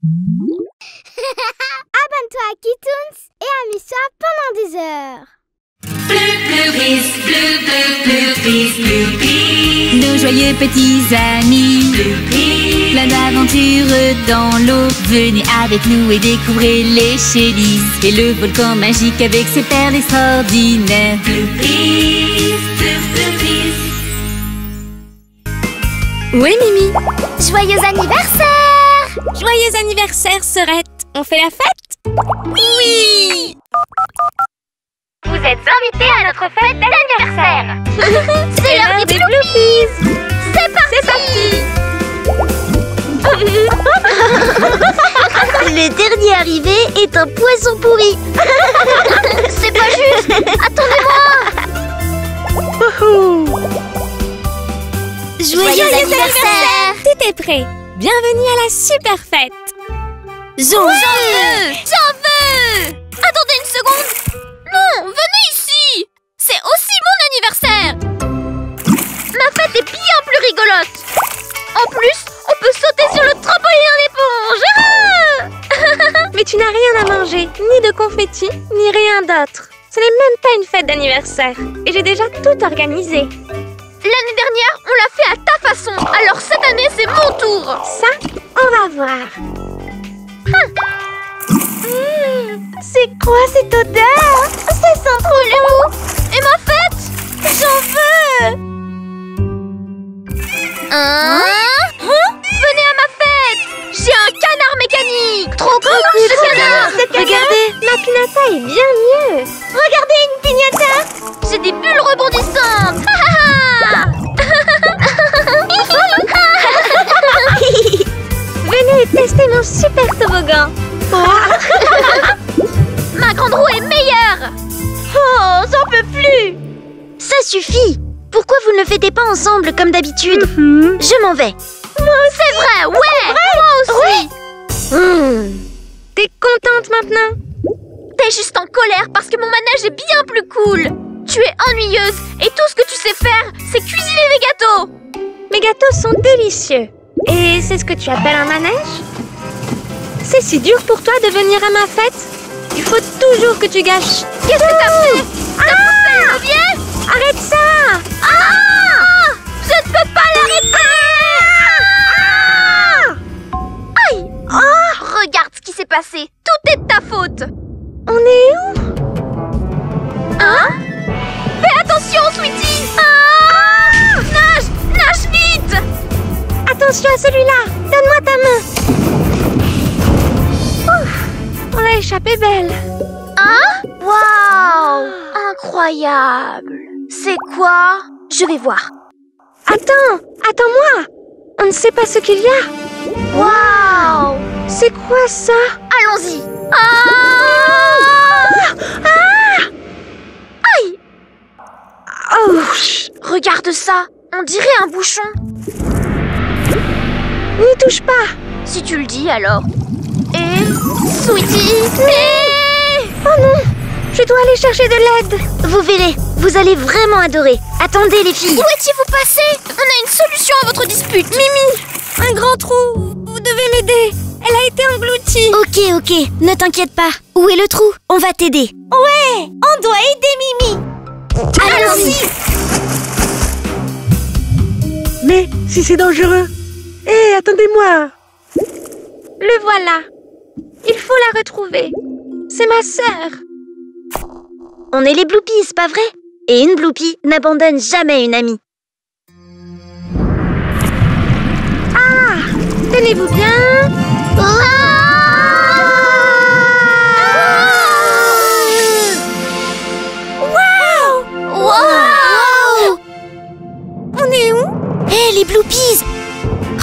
Abonne-toi à Kitoons et amuse-toi pendant des heures. Nos joyeux petits amis. Plein d'aventures dans l'eau. Venez avec nous et découvrez les chélis. Et le volcan magique avec ses perles extraordinaires. Oui, Mimi. Joyeux anniversaire Joyeux anniversaire, Serette. On fait la fête? Oui! Vous êtes invités à notre fête d'anniversaire. C'est l'heure des Bloopies. C'est parti. C'est parti. Le dernier arrivé est un poisson pourri. C'est pas juste. Attendez-moi. Joyeux, anniversaire. Tout est prêt. Bienvenue à la super fête. J'en veux J'en veux Attendez une seconde Non, venez ici C'est aussi mon anniversaire Ma fête est bien plus rigolote En plus, on peut sauter sur le trampoline en éponge Ah Mais tu n'as rien à manger, ni de confettis, ni rien d'autre. Ce n'est même pas une fête d'anniversaire. Et j'ai déjà tout organisé. L'année dernière, on l'a fait à ta façon. Alors cette année, c'est mon tour. Ça, on va voir. Mmh, c'est quoi cette odeur? Ça sent trop lourd Et ma fête? J'en veux. Hein? Venez Trop cool ce canard Regardez, la pinata est bien mieux. Regardez une pignata J'ai des bulles rebondissantes. Venez tester mon super toboggan. Ma grande roue est meilleure. Oh, j'en peux plus. Ça suffit. Pourquoi vous ne le fêtez pas ensemble comme d'habitude? Je m'en vais. C'est vrai, ouais. Moi aussi Mmh. T'es contente maintenant? T'es juste en colère parce que mon manège est bien plus cool. Tu es ennuyeuse et tout ce que tu sais faire, c'est cuisiner des gâteaux. Mes gâteaux sont délicieux. Et c'est ce que tu appelles un manège? C'est si dur pour toi de venir à ma fête? Il faut toujours que tu gâches. Qu'est-ce que t'as fait? T'as poussé le levier Arrête ça! Ah Je ne peux pas l'arrêter Regarde ce qui s'est passé. Tout est de ta faute. On est où? Hein? Fais attention, Sweetie. Ah! Nage Nage vite. Attention à celui-là. Donne-moi ta main. Ouf, On a échappé belle. Hein? Waouh! Incroyable. C'est quoi? Je vais voir. Attends Attends-moi. On ne sait pas ce qu'il y a. Waouh C'est quoi ça? Allons-y. Ah! Aïe! Oh Regarde ça. On dirait un bouchon. N'y touche pas. Si tu le dis alors. Et... Sweetie Et... Oh non Je dois aller chercher de l'aide. Vous verrez, vous allez vraiment adorer. Attendez les filles. Où étiez-vous passé On a une solution à votre dispute. Mimi. Un grand trou. Vous devez m'aider Elle a été engloutie. Ok, ok, ne t'inquiète pas. Où est le trou? On va t'aider. Ouais On doit aider Mimi. Allons-y. Mais si c'est dangereux. Hé, attendez-moi. Le voilà. Il faut la retrouver. C'est ma sœur. On est les Bloopies, pas vrai? Et une Bloopie n'abandonne jamais une amie. Tenez-vous bien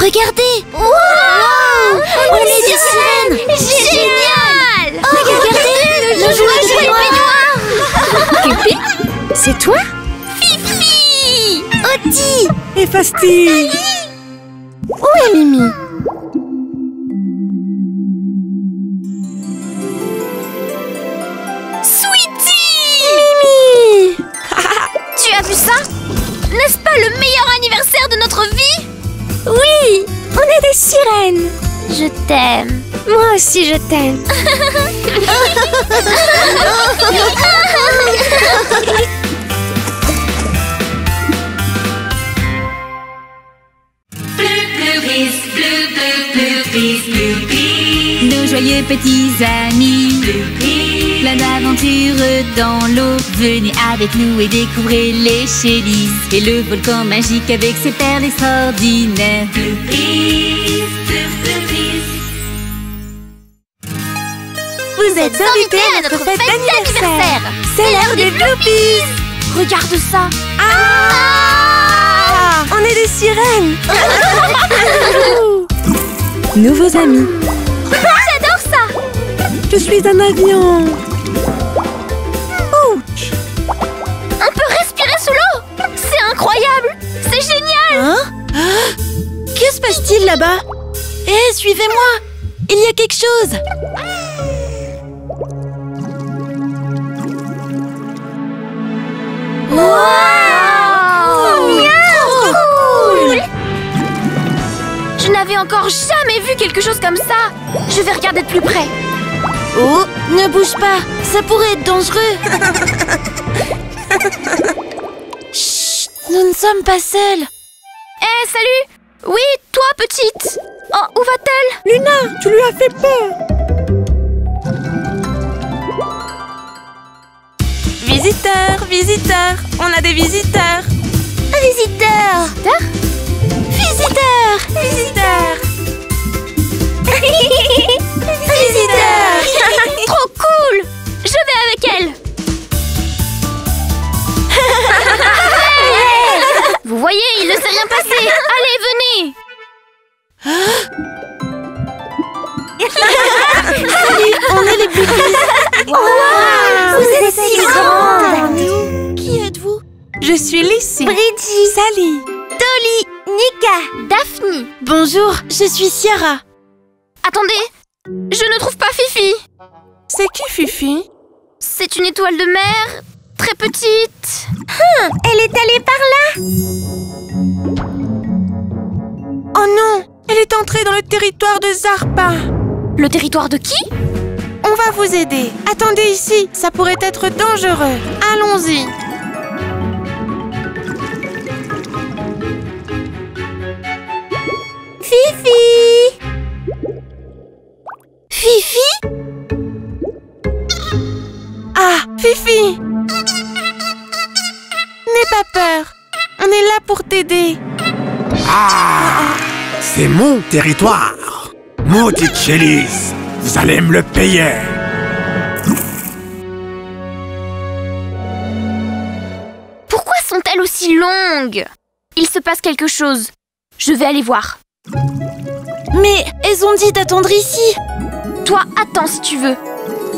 Regardez. Wow. On est des sirènes. Génial. Oh, regardez. Le jouet de peignoir Képi C'est toi Fifi. Oti. Et Fasti. Où est Mimi? Je t'aime. Moi aussi, je t'aime. Nos joyeux petits amis. Plein d'aventures dans l'eau. Venez avec nous et découvrez les chélis. Et le volcan magique avec ses perles extraordinaires Vous êtes invités à notre fête d'anniversaire. C'est l'heure des Bloopies. Regarde ça. Ah On est des sirènes. Nouveaux amis. J'adore ça. Je suis un avion. Ouch. On peut respirer sous l'eau. C'est incroyable. C'est génial. Hein? Ah Que se passe-t-il là-bas? Hé, suivez-moi Il y a quelque chose Cool. Je n'avais encore jamais vu quelque chose comme ça. Je vais regarder de plus près. Oh, ne bouge pas Ça pourrait être dangereux Chut Nous ne sommes pas seuls Eh, salut. Oui, toi, petite. Oh, où va-t-elle? Luna, tu lui as fait peur. Visiteurs, visiteurs On a des visiteurs Visiteur. Visiteurs Visiteurs Visiteurs Trop cool. Je vais avec elle. Vous voyez, il ne s'est rien passé. Allez, venez. On est les plus Vous êtes si grande. Qui êtes-vous? Je suis Lissy. Bridgie, Sally. Dolly, Nika. Daphne. Bonjour, je suis Ciara Attendez. Je ne trouve pas Fifi. C'est qui Fifi? C'est une étoile de mer, très petite. Elle est allée par là. Oh non Elle est entrée dans le territoire de Zarpa. Le territoire de qui On va vous aider. Attendez ici, ça pourrait être dangereux. Allons-y. Fifi. Fifi Ah, Fifi N'aie pas peur. On est là pour t'aider. Ah C'est mon territoire Maudite Chélis Vous allez me le payer Pourquoi sont-elles aussi longues? Il se passe quelque chose. Je vais aller voir. Mais elles ont dit d'attendre ici Toi, attends si tu veux.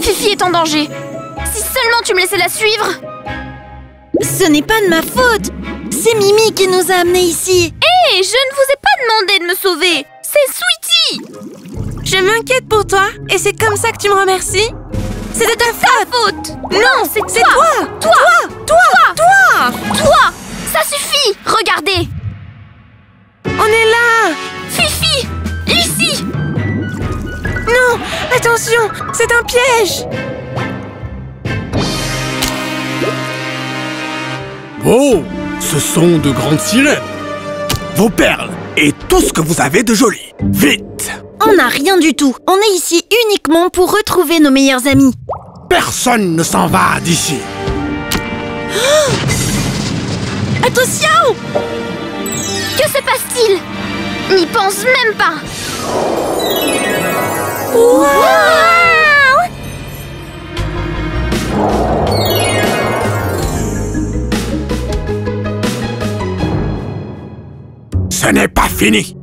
Fifi est en danger. Si seulement tu me laissais la suivre. Ce n'est pas de ma faute C'est Mimi qui nous a amenés ici Hé, je ne vous ai pas demandé de me sauver. C'est Je m'inquiète pour toi et c'est comme ça que tu me remercies C'est de ta faute Faute. Non, c'est C'est toi. toi Toi. Toi Toi Toi. Ça suffit. Regardez. On est là Fifi. Ici. Non Attention C'est un piège Oh Ce sont de grandes sirènes Vos perles et tout ce que vous avez de joli. Vite! On n'a rien du tout. On est ici uniquement pour retrouver nos meilleurs amis. Personne ne s'en va d'ici. Attention! Que se passe-t-il? N'y pense même pas. Ce n'est pas fini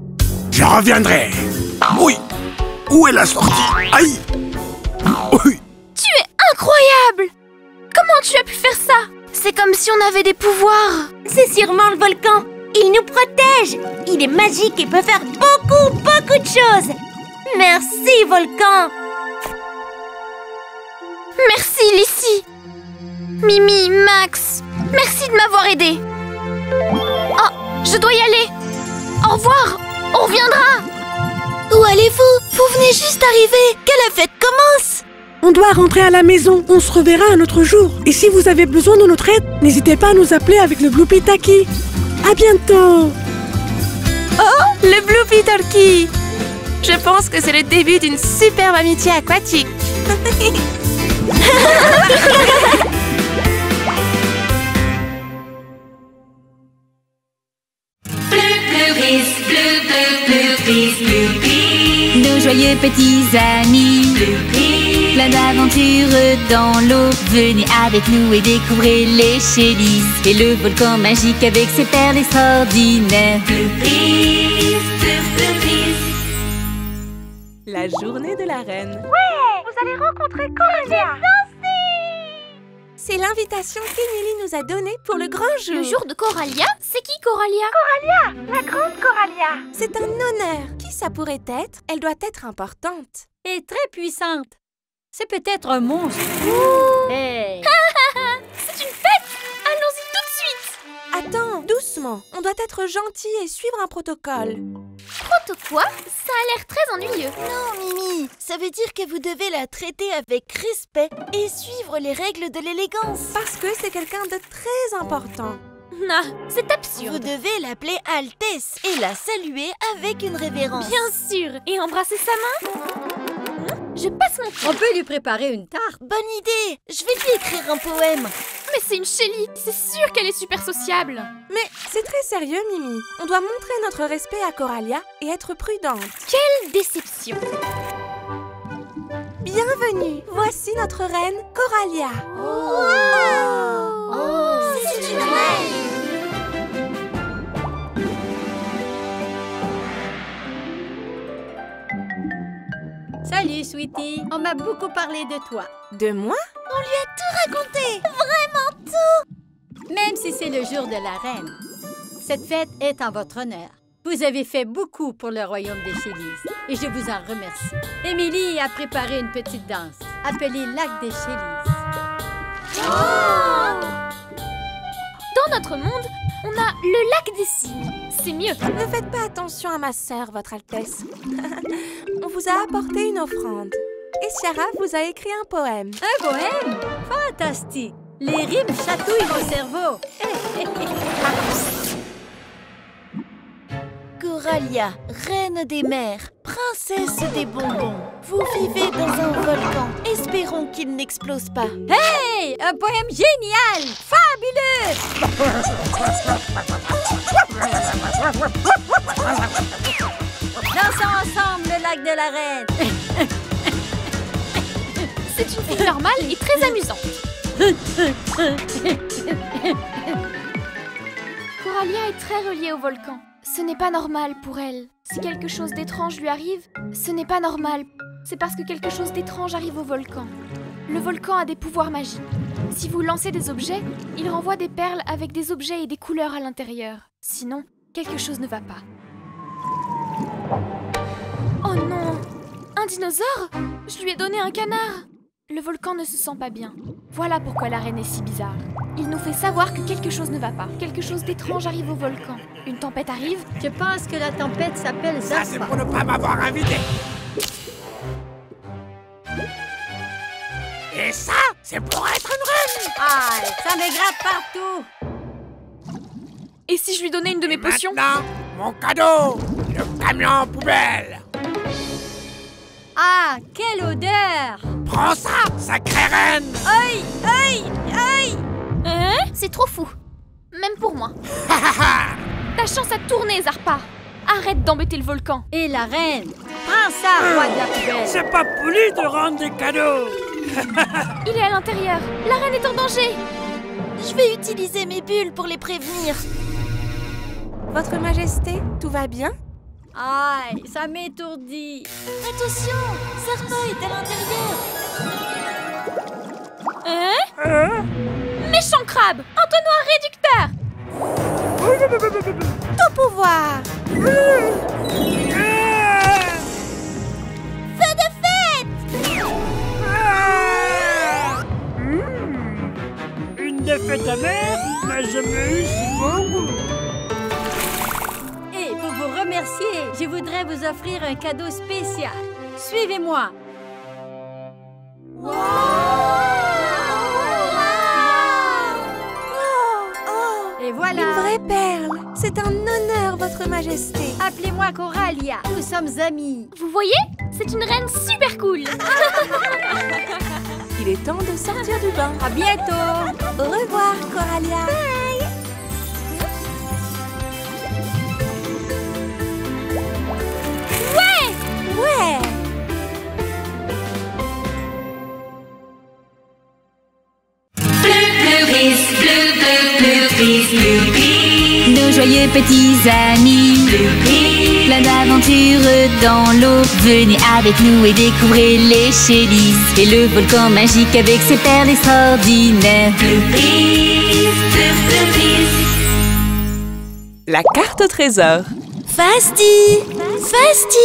Je reviendrai Oui Où est la sortie? Aïe Oui Tu es incroyable. Comment tu as pu faire ça? C'est comme si on avait des pouvoirs. C'est sûrement le volcan. Il nous protège. Il est magique et peut faire beaucoup, beaucoup de choses. Merci, volcan. Merci, Lissy. Mimi, Max, merci de m'avoir aidé. Oh, je dois y aller. Au revoir. On reviendra. Où allez-vous? Vous venez juste d'arriver Que la fête commence On doit rentrer à la maison. On se reverra un autre jour. Et si vous avez besoin de notre aide, n'hésitez pas à nous appeler avec le Bloopy Taki. À bientôt Le Bloopy Turkey Je pense que c'est le début d'une superbe amitié aquatique. joyeux petits amis Plein d'aventures dans l'eau Venez avec nous et découvrez les chélis Et le volcan magique avec ses perles extraordinaires La journée de la reine. Vous allez rencontrer Coralia. C'est l'invitation qu'Emily nous a donnée pour le grand jour. Le jour de Coralia C'est qui Coralia? La grande Coralia. C'est un honneur. Qui ça pourrait être? Elle doit être importante. Et très puissante. C'est peut-être un monstre. Hey. Doucement. On doit être gentil et suivre un protocole. Proto quoi Ça a l'air très ennuyeux. Non, Mimi, ça veut dire que vous devez la traiter avec respect et suivre les règles de l'élégance. Parce que c'est quelqu'un de très important. Non, c'est absurde. devez l'appeler Altesse et la saluer avec une révérence. Bien sûr Et embrasser sa main? Je passe mon On peut lui préparer une tarte. Bonne idée Je vais lui écrire un poème. Mais c'est une Shelly C'est sûr qu'elle est super sociable Mais c'est très sérieux, Mimi. On doit montrer notre respect à Coralia et être prudente. Quelle déception Bienvenue Voici notre reine, Coralia. C'est une reine Salut, Sweetie. On m'a beaucoup parlé de toi. De moi? On lui a tout raconté Même si c'est le jour de la reine. Cette fête est en votre honneur. Vous avez fait beaucoup pour le royaume des Chélis et je vous en remercie. Émilie a préparé une petite danse appelée Lac des Chélis. Dans notre monde, on a le lac des cygnes. C'est mieux. Ne faites pas attention à ma sœur, Votre Altesse. On vous a apporté une offrande. Et Ciara vous a écrit un poème. Un poème? Fantastique Les rimes chatouillent mon cerveau. Coralia, reine des mers, princesse des bonbons. Vous vivez dans un volcan. Espérons qu'il n'explose pas. Hey Un poème génial Fabuleux Dansons ensemble le lac de la reine. C'est une fille normale et très amusante. Coralia est très reliée au volcan. Ce n'est pas normal pour elle. Si quelque chose d'étrange lui arrive, ce n'est pas normal. C'est parce que quelque chose d'étrange arrive au volcan. Le volcan a des pouvoirs magiques. Si vous lancez des objets, il renvoie des perles avec des objets et des couleurs à l'intérieur. Sinon, quelque chose ne va pas. Oh non Un dinosaure? Je lui ai donné un canard Le volcan ne se sent pas bien. Voilà pourquoi la reine est si bizarre. Il nous fait savoir que quelque chose ne va pas. Quelque chose d'étrange arrive au volcan. Une tempête arrive, Je pense que la tempête s'appelle Ça, c'est Zappa. pour ne pas m'avoir invité. Et ça, c'est pour être une reine. Ah, ça me gratte partout. et si je lui donnais une de mes potions Maintenant, mon cadeau, le camion poubelle. Ah, quelle odeur Prends ça, sacrée reine. Aïe, aïe, aïe Hein? C'est trop fou. Même pour moi. Ta chance a tourné, Zarpa. Arrête d'embêter le volcan. Et la reine. Prends ça, roi de la poubelle. C'est pas poli de rendre des cadeaux. Il est à l'intérieur. La reine est en danger. Je vais utiliser mes bulles pour les prévenir. Votre Majesté, tout va bien? Aïe, ça m'étourdit. Attention Serpa est à l'intérieur. Hein? Méchant crabe Entonnoir réducteur Tout pouvoir Une défaite amère eu si bon goût. Et pour vous remercier, je voudrais vous offrir un cadeau spécial. Suivez-moi. Votre Majesté. Appelez-moi Coralia. Nous sommes amis. Vous voyez C'est une reine super cool Il est temps de sortir du bain. À bientôt. Au revoir, Coralia. Joyeux petits amis. Plein d'aventures dans l'eau. Venez avec nous et découvrez les chélis Et le volcan magique avec ses perles extraordinaires. La carte au trésor. Fasti Fasti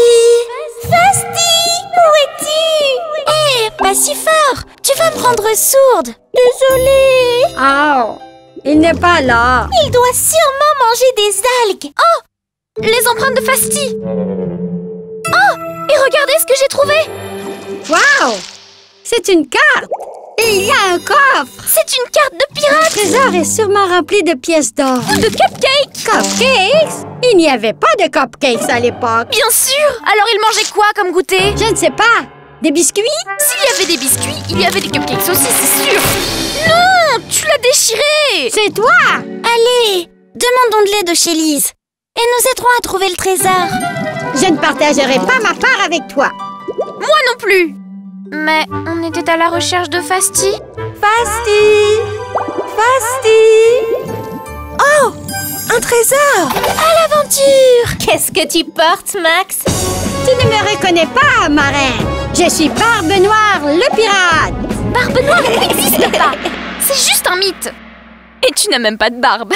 Fasti Où es-tu? Hé, pas si fort Tu vas me rendre sourde. Désolée. Oh, il n'est pas là. Il doit sûrement manger des algues Oh Les empreintes de Fasti Oh Et regardez ce que j'ai trouvé Wow! C'est une carte. Et il y a un coffre. C'est une carte de Le pirate trésor est sûrement rempli de pièces d'or. De cupcakes Cupcakes? Il n'y avait pas de cupcakes à l'époque. Bien sûr Alors il mangeait quoi comme goûter? Je ne sais pas. Des biscuits? S'il y avait des biscuits, il y avait des cupcakes aussi, c'est sûr. Non Tu l'as déchiré. C'est toi! Allez Demandons de l'aide aux Chélise et nous aiderons à trouver le trésor. Je ne partagerai pas ma part avec toi. Moi non plus. Mais on était à la recherche de Fasti. Fasti! Fasti! Oh Un trésor. À l'aventure. Qu'est-ce que tu portes, Max? Tu ne me reconnais pas, marin. Je suis Barbe Noire, le pirate. Barbe Noire n'existe pas C'est juste un mythe Et tu n'as même pas de barbe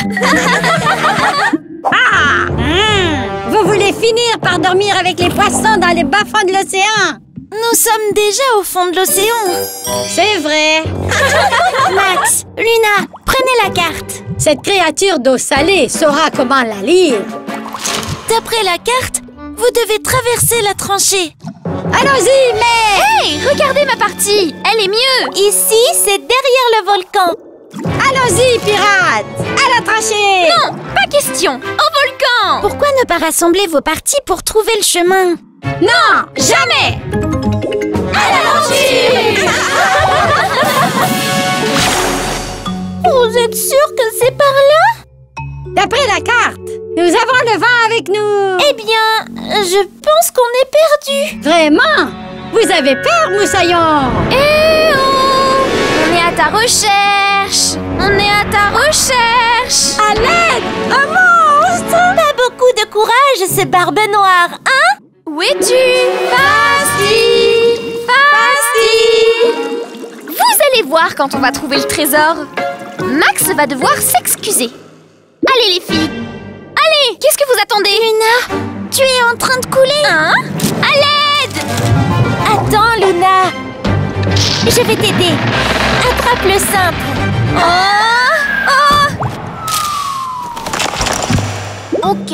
Ah! Hmm. Vous voulez finir par dormir avec les poissons dans les bas-fonds de l'océan? Nous sommes déjà au fond de l'océan C'est vrai. Max, Luna, prenez la carte Cette créature d'eau salée saura comment la lire. D'après la carte, vous devez traverser la tranchée Allons-y, mais... Hey Regardez ma partie Elle est mieux Ici, c'est derrière le volcan Allons-y, pirates! À la tranchée! Non Pas question Au volcan Pourquoi ne pas rassembler vos parties pour trouver le chemin? Non! Jamais! Vous êtes sûr que c'est par là? D'après la carte, nous avons le vent avec nous. Eh bien, je pense qu'on est perdu. Vraiment? Vous avez peur, Moussaillon? Eh oh On est à ta recherche. On est à ta recherche. À l'aide Un monstre! Pas beaucoup de courage, ces barbes noires, hein? Où es-tu? Fasti Fasti Vous allez voir quand on va trouver le trésor. Max va devoir s'excuser Allez les filles. Allez Qu'est-ce que vous attendez? Luna, tu es en train de couler. Hein? À l'aide. Attends, Luna. Je vais t'aider. Attrape le cintre Oh Oh. Ok.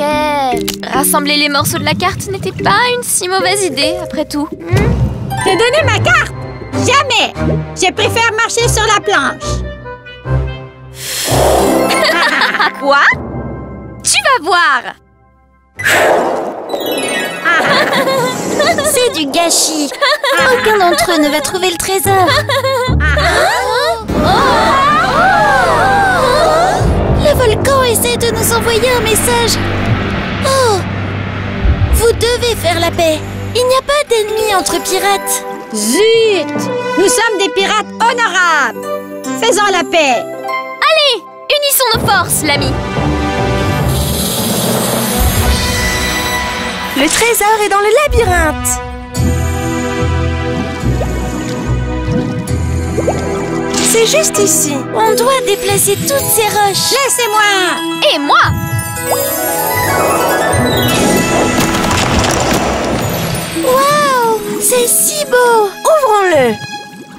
Rassembler les morceaux de la carte n'était pas une si mauvaise idée, après tout. Te donner ma carte? Jamais! Je préfère marcher sur la planche. Ah quoi Tu vas voir C'est du gâchis Aucun d'entre eux ne va trouver le trésor Le volcan essaie de nous envoyer un message Oh Vous devez faire la paix Il n'y a pas d'ennemis entre pirates Zut! Nous sommes des pirates honorables. Faisons la paix. Nos forces, l'ami. Le trésor est dans le labyrinthe. C'est juste ici. On doit déplacer toutes ces roches. Laissez-moi! Et moi. Waouh C'est si beau. Ouvrons-le.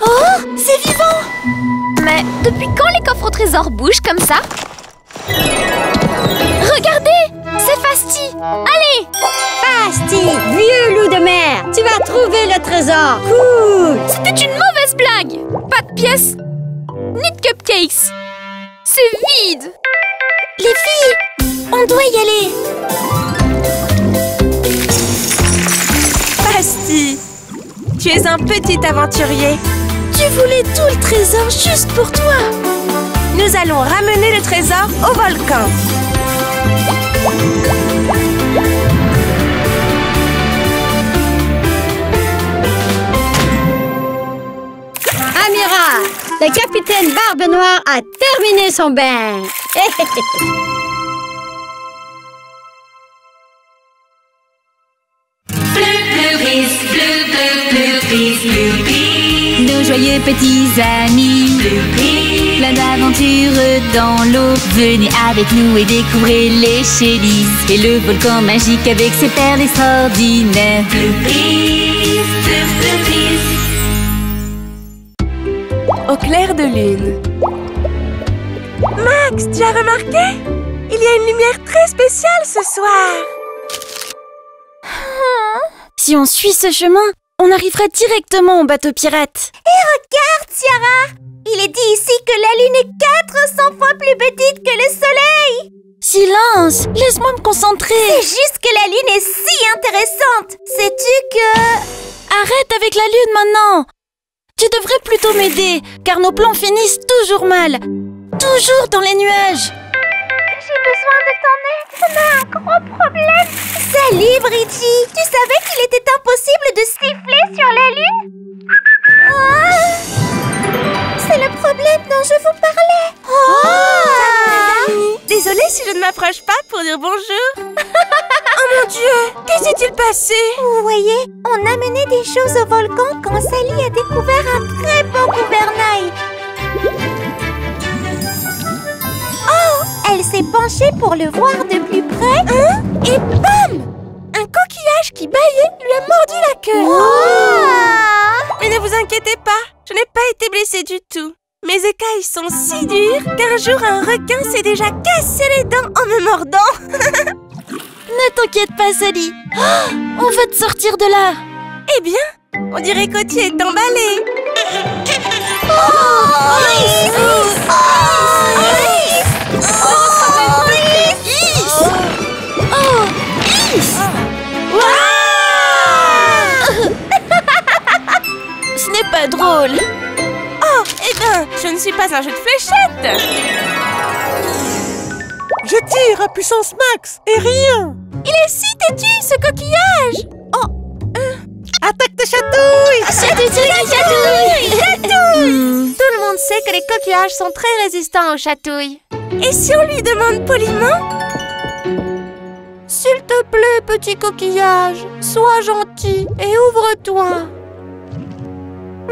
Oh C'est vivant Mais depuis quand les coffres au trésor bougent comme ça? Regardez C'est Fasti Allez Fasti, vieux loup de mer, tu vas trouver le trésor. Cool. C'était une mauvaise blague Pas de pièces, ni de cupcakes C'est vide Les filles, on doit y aller. Fasti, tu es un petit aventurier. Tu voulais tout le trésor juste pour toi. Nous allons ramener le trésor au volcan. Amiral, le capitaine Barbe Noire a terminé son bain. Joyeux petits amis Plein d'aventures dans l'eau Venez avec nous et découvrez les chélis Et le volcan magique avec ses perles extraordinaires Au clair de lune. Max, tu as remarqué? Il y a une lumière très spéciale ce soir. Si on suit ce chemin, on arrivera directement au bateau pirate. Et regarde, Ciara Il est dit ici que la Lune est 400 fois plus petite que le Soleil Silence Laisse-moi me concentrer C'est juste que la Lune est si intéressante Sais-tu que... Arrête avec la Lune maintenant Tu devrais plutôt m'aider, car nos plans finissent toujours mal. Toujours dans les nuages. J'ai besoin de ton aide, on a un gros problème. Salut, Bridgie. Tu savais qu'il était impossible de siffler sur la Lune? Ah C'est le problème dont je vous parlais. Oh Désolée si je ne m'approche pas pour dire bonjour. oh mon dieu, que s'est-il passé? Vous voyez, on amenait des choses au volcan quand Sally a découvert un très beau gouvernail. Oh Elle s'est penchée pour le voir de plus près. Hein Et bam Un coquillage qui baillait lui a mordu la queue. Mais ne vous inquiétez pas, je n'ai pas été blessée du tout. Mes écailles sont si dures qu'un jour un requin s'est déjà cassé les dents en me mordant. Ne t'inquiète pas, Sally. Oh, on va te sortir de là. eh bien, on dirait que tu es emballé. Ce n'est pas drôle. Oh, eh bien, je ne suis pas un jeu de fléchettes. Je tire à puissance max et rien Il est si têtu, ce coquillage. Oh, Attaque de chatouille chatouille, chatouille, chatouille. Tout le monde sait que les coquillages sont très résistants aux chatouilles. Et si on lui demande poliment? S'il te plaît, petit coquillage, sois gentil et ouvre-toi.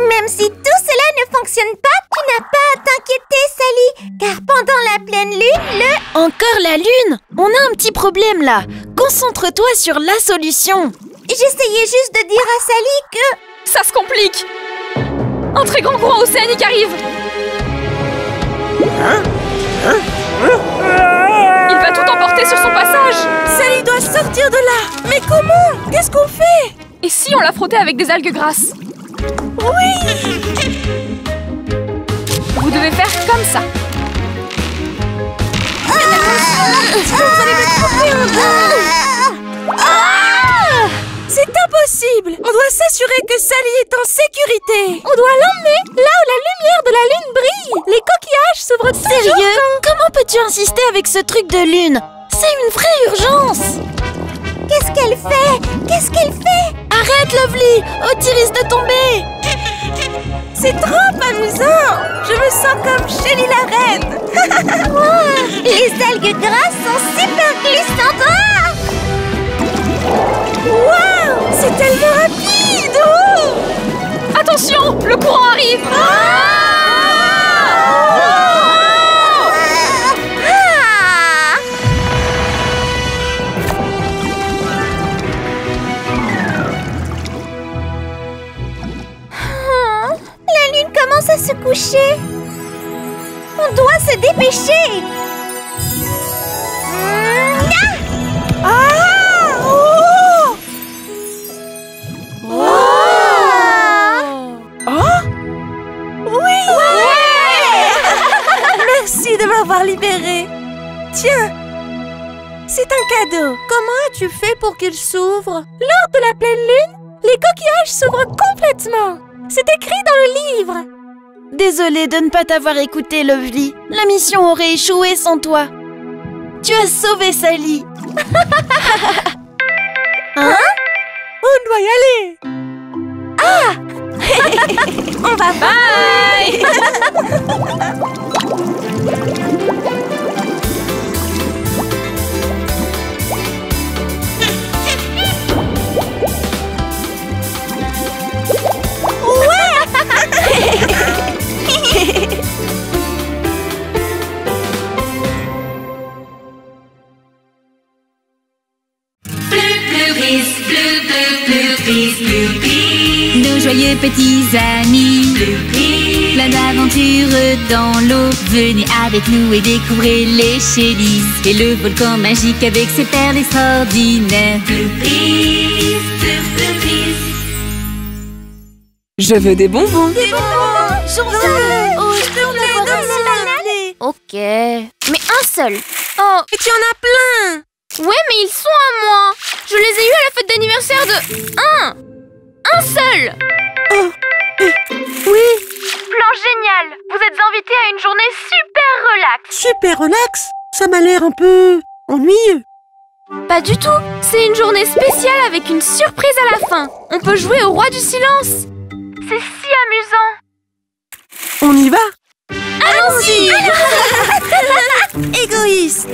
Même si tout cela ne fonctionne pas, tu n'as pas à t'inquiéter, Sally, car pendant la pleine lune, le... Encore la lune? On a un petit problème là. Concentre-toi sur la solution. J'essayais juste de dire à Sally que... Ça se complique. Un très grand courant océanique arrive. Il va tout emporter sur son passage. Sally doit sortir de là. Mais comment? Qu'est-ce qu'on fait? Et si on la frottait avec des algues grasses? Oui Vous devez faire comme ça. C'est impossible On doit s'assurer que Sally est en sécurité. On doit l'emmener là où la lumière de la lune brille. Les coquillages s'ouvrent toujours Sérieux Comment peux-tu insister avec ce truc de lune? C'est une vraie urgence. Qu'est-ce qu'elle fait? Qu'est-ce qu'elle fait? Arrête, Lovely. Oti risque de tomber. C'est trop amusant. Je me sens comme Shelly la reine. Wow, Les algues grasses sont super glissantes. Waouh C'est tellement rapide. Oh. Attention Le courant arrive. Ah à se coucher. On doit se dépêcher. Ah, ah! oh oh ah! oui Merci de m'avoir libérée. Tiens, c'est un cadeau. Comment as-tu fait pour qu'il s'ouvre? Lors de la pleine lune, les coquillages s'ouvrent complètement. C'est écrit dans le livre. Désolée de ne pas t'avoir écouté, Lovely. La mission aurait échoué sans toi. Tu as sauvé Sally. hein? On doit y aller. Ah On va bye Joyeux petits amis. Plein d'aventures dans l'eau. Venez avec nous et découvrez les chélis Et le volcan magique avec ses perles extraordinaires. Je veux des bonbons. Des bonbons J'en veux. Oh, je peux en avoir un, s'il te plaît Ok. Mais un seul. Oh, et tu en as plein. Ouais, mais ils sont à moi. Je les ai eus à la fête d'anniversaire de... Un. Un seul Oh Oui. Plan génial. Vous êtes invités à une journée super relax. Super relax. Ça m'a l'air un peu... ennuyeux. Pas du tout. C'est une journée spéciale avec une surprise à la fin. On peut jouer au roi du silence. C'est si amusant. On y va. Allons-y. Égoïste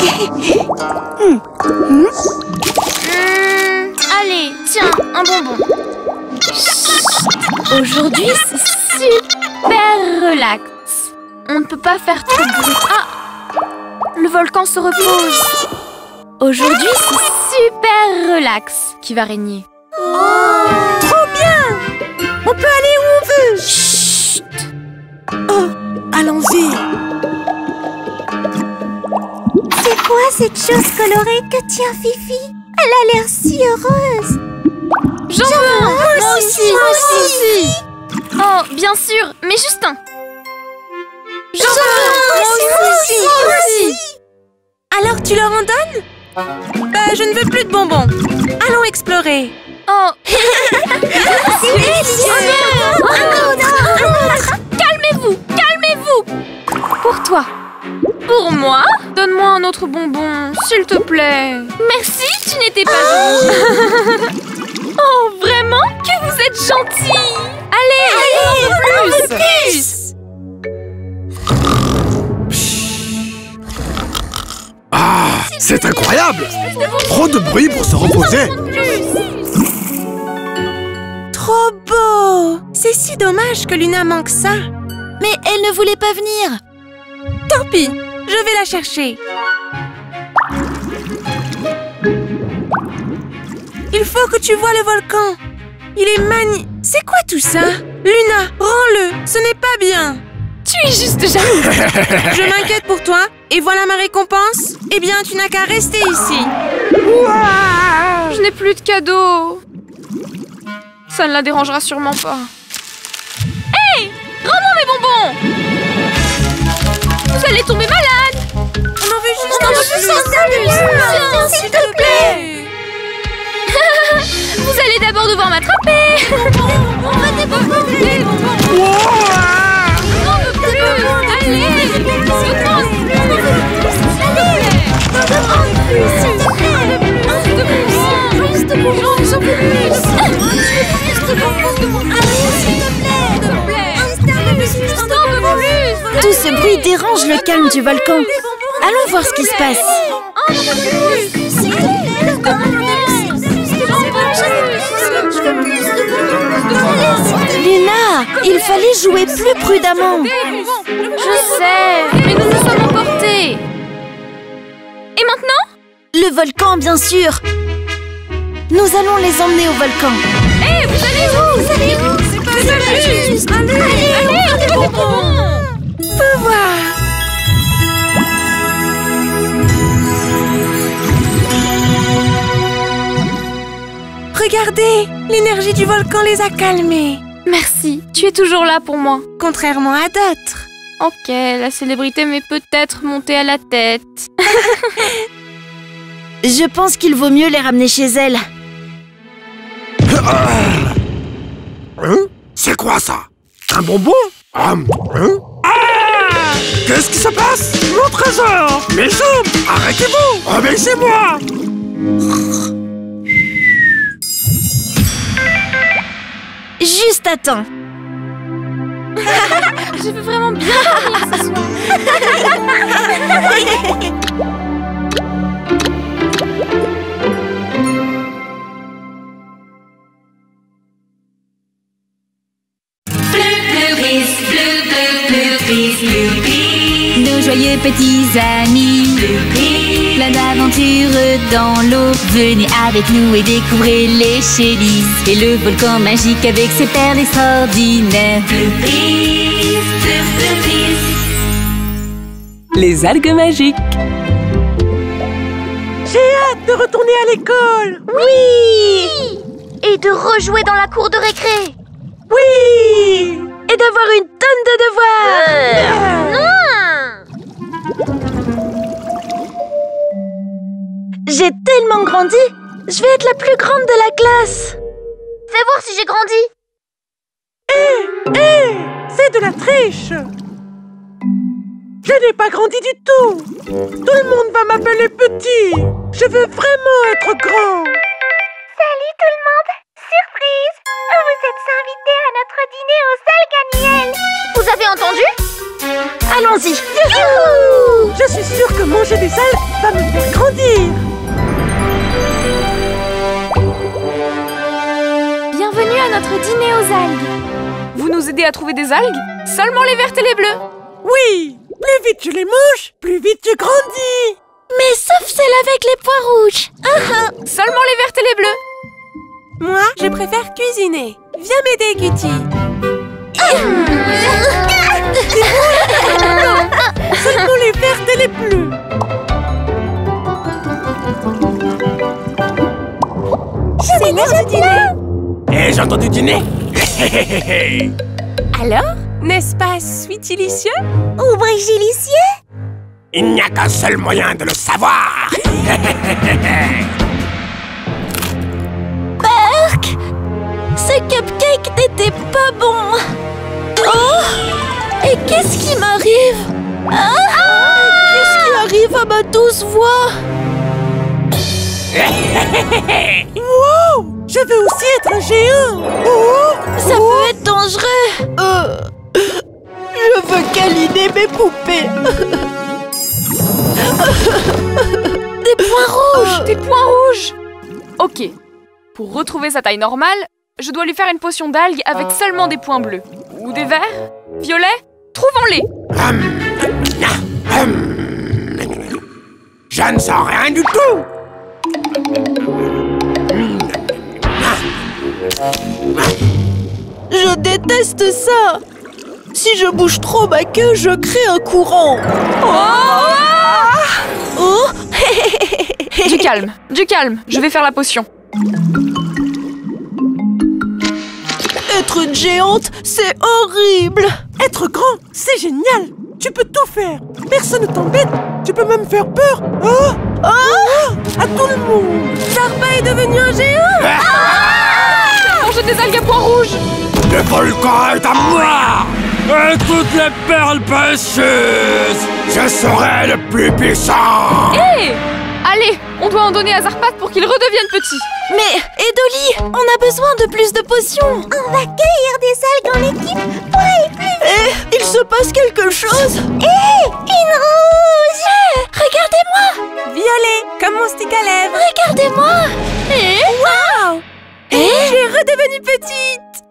Hum, Allez, tiens, un bonbon. Aujourd'hui, c'est super relax. On ne peut pas faire trop de bruit. Ah Le volcan se repose. Aujourd'hui, c'est super relax qui va régner. Trop bien. On peut aller où on veut. Chut cette chose colorée que tient Fifi? Elle a l'air si heureuse. J'en veux Moi aussi, moi aussi. Oh, bien sûr, mais juste un. J'en veux Moi aussi, moi aussi. Alors tu leur en donnes? Bah je ne veux plus de bonbons. Allons explorer. Oh. C'est Calmez-vous Calmez-vous. Pour toi Pour moi Donne-moi un autre bonbon, s'il te plaît. Merci, tu n'étais pas Oh, vraiment Que vous êtes gentil Allez, un peu plus. Ah, c'est incroyable. Trop de bruit pour se reposer. Trop beau. C'est si dommage que Luna manque ça. Mais elle ne voulait pas venir. Tant pis, je vais la chercher. Il faut que tu vois le volcan. Il est mani... C'est quoi tout ça? Luna, rends-le. Ce n'est pas bien. Tu es juste jaloux. Je m'inquiète pour toi Et voilà ma récompense. Eh bien, tu n'as qu'à rester ici. Je n'ai plus de cadeaux. Ça ne la dérangera sûrement pas. Hé Rends-moi mes bonbons Vous allez tomber malade. On en veut juste On en un veut juste un S'il te plaît. Vous allez d'abord devoir m'attraper. On va des bonbons Des bonbons On ce bruit dérange le calme du volcan. Allons voir ce qui se passe. Luna, il fallait jouer plus prudemment. Je sais, mais nous nous sommes emportés. Et maintenant? Le volcan, bien sûr. Nous allons les emmener au volcan. Hé, vous allez où? Vous allez où? C'est pas juste Allez, allez, des bonbons Peux voir Regardez L'énergie du volcan les a calmés Merci, tu es toujours là pour moi. Contrairement à d'autres. Ok, la célébrité m'est peut-être montée à la tête. Je pense qu'il vaut mieux les ramener chez elle. Hein? C'est quoi ça? Un bonbon? Hum, hein? Ah Qu'est-ce qui se passe Mon trésor Mes jambes Arrêtez-vous Obéissez-moi Juste à temps. Je veux vraiment bien ce soir. joyeux petits amis. Plein d'aventures dans l'eau. Venez avec nous et découvrez les chélis Et le volcan magique avec ses perles extraordinaires. Les algues magiques. J'ai hâte de retourner à l'école. Oui. Et de rejouer dans la cour de récré. Oui. Et d'avoir une tonne de devoirs J'ai tellement grandi Je vais être la plus grande de la classe. Fais voir si j'ai grandi. Hé Hé C'est de la triche. Je n'ai pas grandi du tout. Tout le monde va m'appeler petit. Je veux vraiment être grand. Salut tout le monde. Surprise. Vous êtes invités à notre dîner au Salles Ganiel Vous avez entendu? Allons-y Je suis sûre que manger des algues va me faire grandir. Bienvenue à notre dîner aux algues. Vous nous aidez à trouver des algues? Seulement les vertes et les bleues. Oui Plus vite je les mange, plus vite je grandis. Mais sauf celle avec les pois rouges. Seulement les vertes et les bleues. Moi, je préfère cuisiner. Viens m'aider, Kitty. Seulement les vertes et les bleues. C'est l'heure du dîner. Eh, j'ai entendu dîner. Alors, n'est-ce pas sweetilicieux Ou brigilicieux Il n'y a qu'un seul moyen de le savoir. Ce cupcake n'était pas bon. Oh Et qu'est-ce qui m'arrive? Ah Qu'est-ce qui arrive à ma douce voix? Wow! Je veux aussi être un géant! Oh! Ça peut être dangereux. Euh, Je veux câliner mes poupées. Des points rouges Des points rouges. Ok. Pour retrouver sa taille normale, je dois lui faire une potion d'algues avec seulement des points bleus. Ou des verts Violets Trouvons-les. Hum, hum. Je ne sens rien du tout. Je déteste ça. Si je bouge trop ma queue, je crée un courant. Oh. Du calme, du calme, je vais faire la potion. Être une géante, c'est horrible Être grand, c'est génial. Tu peux tout faire. Personne ne t'embête. Tu peux même faire peur. Oh. Oh. À tout le monde. Zarpa est devenu un géant. Manger des algues à points rouges. Le volcan est à moi. Et toutes les perles précieuses. Je serai le plus puissant. Hé Allez, on doit en donner à Zarpat pour qu'il redevienne petit. Mais, Edoli, on a besoin de plus de potions. On va cueillir des algues en équipe pour aller plus vite. Eh, il se passe quelque chose. Hé Une rouge Regardez-moi. Violet, comme mon stick à lèvres. Regardez-moi. Eh Wow Eh. Je suis redevenue petite.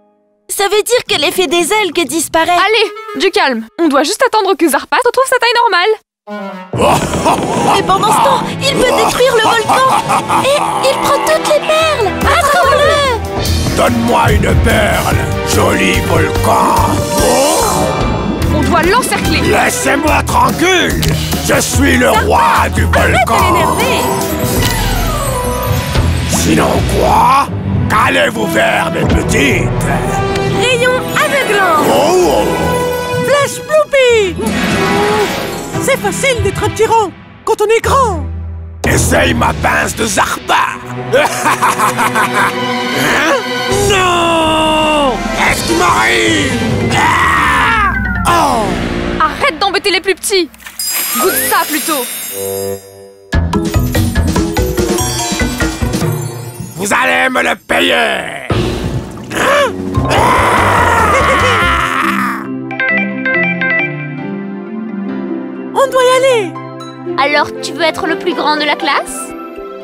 Ça veut dire que l'effet des algues disparaît. Allez, du calme. On doit juste attendre que Zarpat retrouve sa taille normale. Et pendant ce temps, il peut détruire le volcan. Et il prend toutes les perles. Attrape-le Donne-moi une perle, joli volcan. On doit l'encercler. Laissez-moi tranquille. Je suis le roi du volcan. Énervé Sinon quoi? Qu'allez-vous faire, mes petites. Rayon blanc Oh. Flash Bloopy C'est facile d'être un tyran quand on est grand. Essaye ma pince de Zarpa. Hein Non. Qu'est-ce qui m'arrive? Ah! Oh! Arrête d'embêter les plus petits. Goûte ça plutôt. Vous allez me le payer On doit y aller. Alors, tu veux être le plus grand de la classe?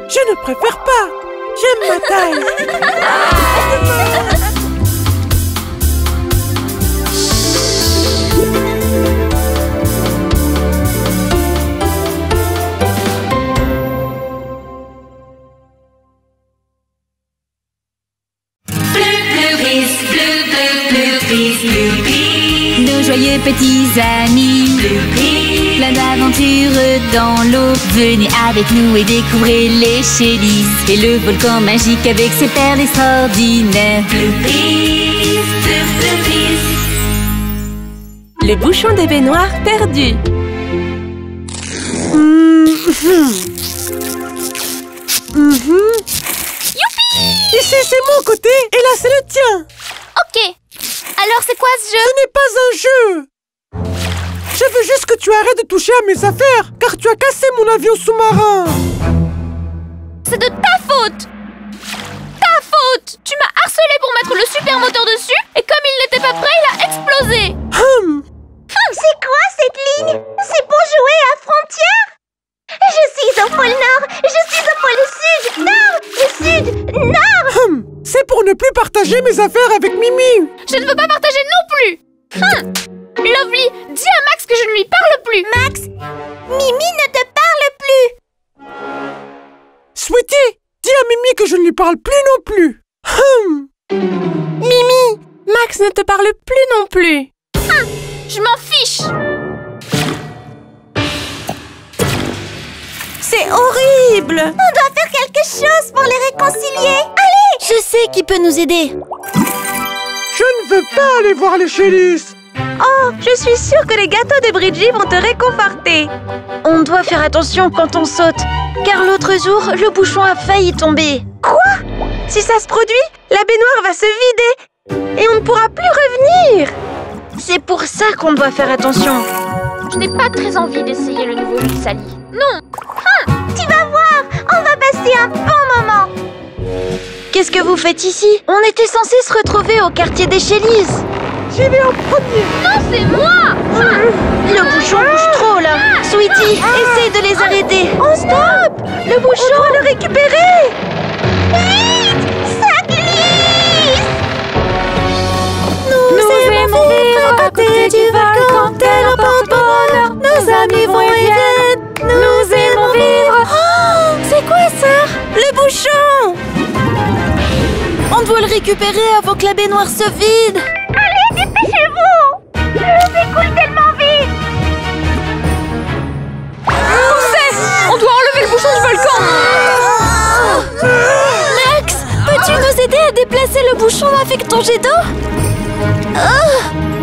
Je ne préfère pas. J'aime ma taille dans l'eau. Venez avec nous et découvrez les chélis Et le volcan magique avec ses perles extraordinaires. Le bouchon des baignoires perdu. Ici, c'est mon côté, et là, c'est le tien. Ok. Alors, c'est quoi ce jeu? Ce n'est pas un jeu Je veux juste que tu arrêtes de toucher à mes affaires, car tu as cassé mon avion sous-marin. C'est de ta faute. Ta faute. Tu m'as harcelé pour mettre le super moteur dessus, et comme il n'était pas prêt, il a explosé. Hum. C'est quoi cette ligne? C'est pour jouer à frontière? Je suis au pôle Nord. Je suis au pôle Sud. Nord Sud Nord. Hum. C'est pour ne plus partager mes affaires avec Mimi. Je ne veux pas partager non plus. Hum. Lovely, dis à Max que je ne lui parle plus. Max Mimi ne te parle plus. Sweetie, dis à Mimi que je ne lui parle plus non plus. Hum. Mimi Max ne te parle plus non plus. Je m'en fiche. C'est horrible. On doit faire quelque chose pour les réconcilier. Allez Je sais qui peut nous aider. Je ne veux pas aller voir les chélisses Oh, je suis sûre que les gâteaux de Bridgie vont te réconforter. On doit faire attention quand on saute, car l'autre jour, le bouchon a failli tomber. Quoi? Si ça se produit, la baignoire va se vider et on ne pourra plus revenir. C'est pour ça qu'on doit faire attention. Je n'ai pas très envie d'essayer le nouveau huile sali. Non Tu vas voir, on va passer un bon moment. Qu'est-ce que vous faites ici? On était censé se retrouver au quartier des Chélises. J'y vais en premier. Non, c'est moi. Le bouchon bouge trop là. Sweetie, essaye de les arrêter. Oh stop. Le bouchon. Doit le récupérer. Ça glisse. Nous, aimons vivre à côté du volcan Tel un porte-bonheur Nos amis vont et viennent. Nous aimons vivre. Oh C'est quoi ça Le bouchon. On doit le récupérer avant que la baignoire se vide. Dépêchez-vous tellement vite. On doit enlever le bouchon du volcan. Max, peux-tu nous aider à déplacer le bouchon avec ton jet d'eau? Je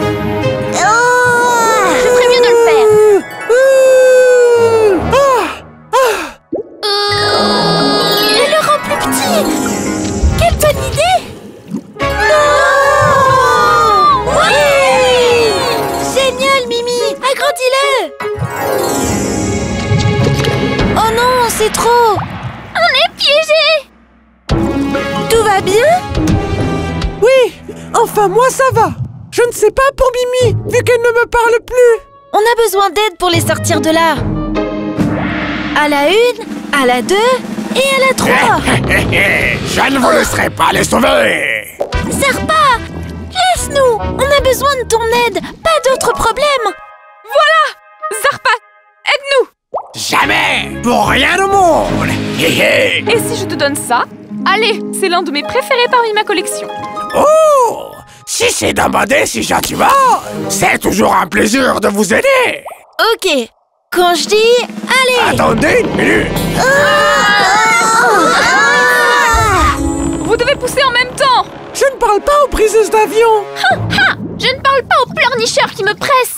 c'est trop. On est piégés. Tout va bien? Oui Enfin, moi, ça va. Je ne sais pas pour Mimi, vu qu'elle ne me parle plus. On a besoin d'aide pour les sortir de là. À la une, à la deux et à la trois. Je ne vous laisserai pas les sauver. Zarpa Laisse-nous. On a besoin de ton aide, pas d'autres problèmes. Zarpa, aide-nous Jamais! Pour rien au monde! Et si je te donne ça? Allez, c'est l'un de mes préférés parmi ma collection. Oh! Si c'est demander si gentiment, c'est toujours un plaisir de vous aider! Ok, quand je dis allez! Attendez une minute! Vous devez pousser en même temps! Je ne parle pas aux briseuses d'avion! Je ne parle gros pleurnicheur qui me presse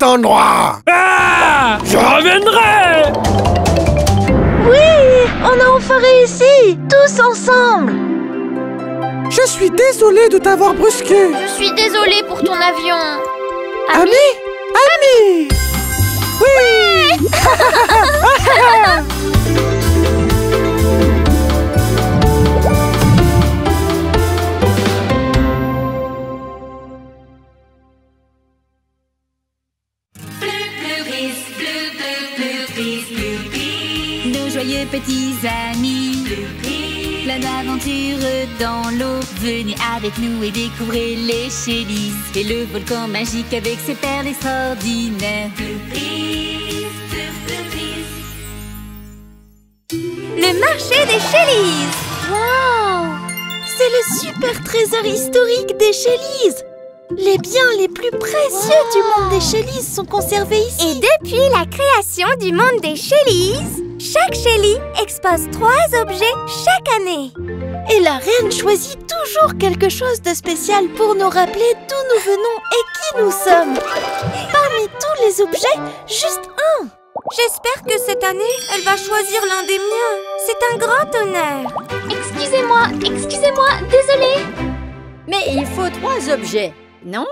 cet endroit Ah Je reviendrai Oui, on a enfin réussi, tous ensemble. Je suis désolé de t'avoir brusqué. Je suis désolée pour ton avion. Ami Ami Oui avec nous et découvrez les chélis et le volcan magique avec ses perles extraordinaires. Le marché des Chélises Wow C'est le super trésor historique des Chélises Les biens les plus précieux du monde des Chélises sont conservés ici. Et depuis la création du monde des Chélises, chaque Chélie expose trois objets chaque année. Et la reine choisit toujours quelque chose de spécial pour nous rappeler d'où nous venons et qui nous sommes. Parmi tous les objets, juste un. J'espère que cette année, elle va choisir l'un des miens. C'est un grand honneur. Excusez-moi, excusez-moi, désolée. Mais il faut trois objets, non?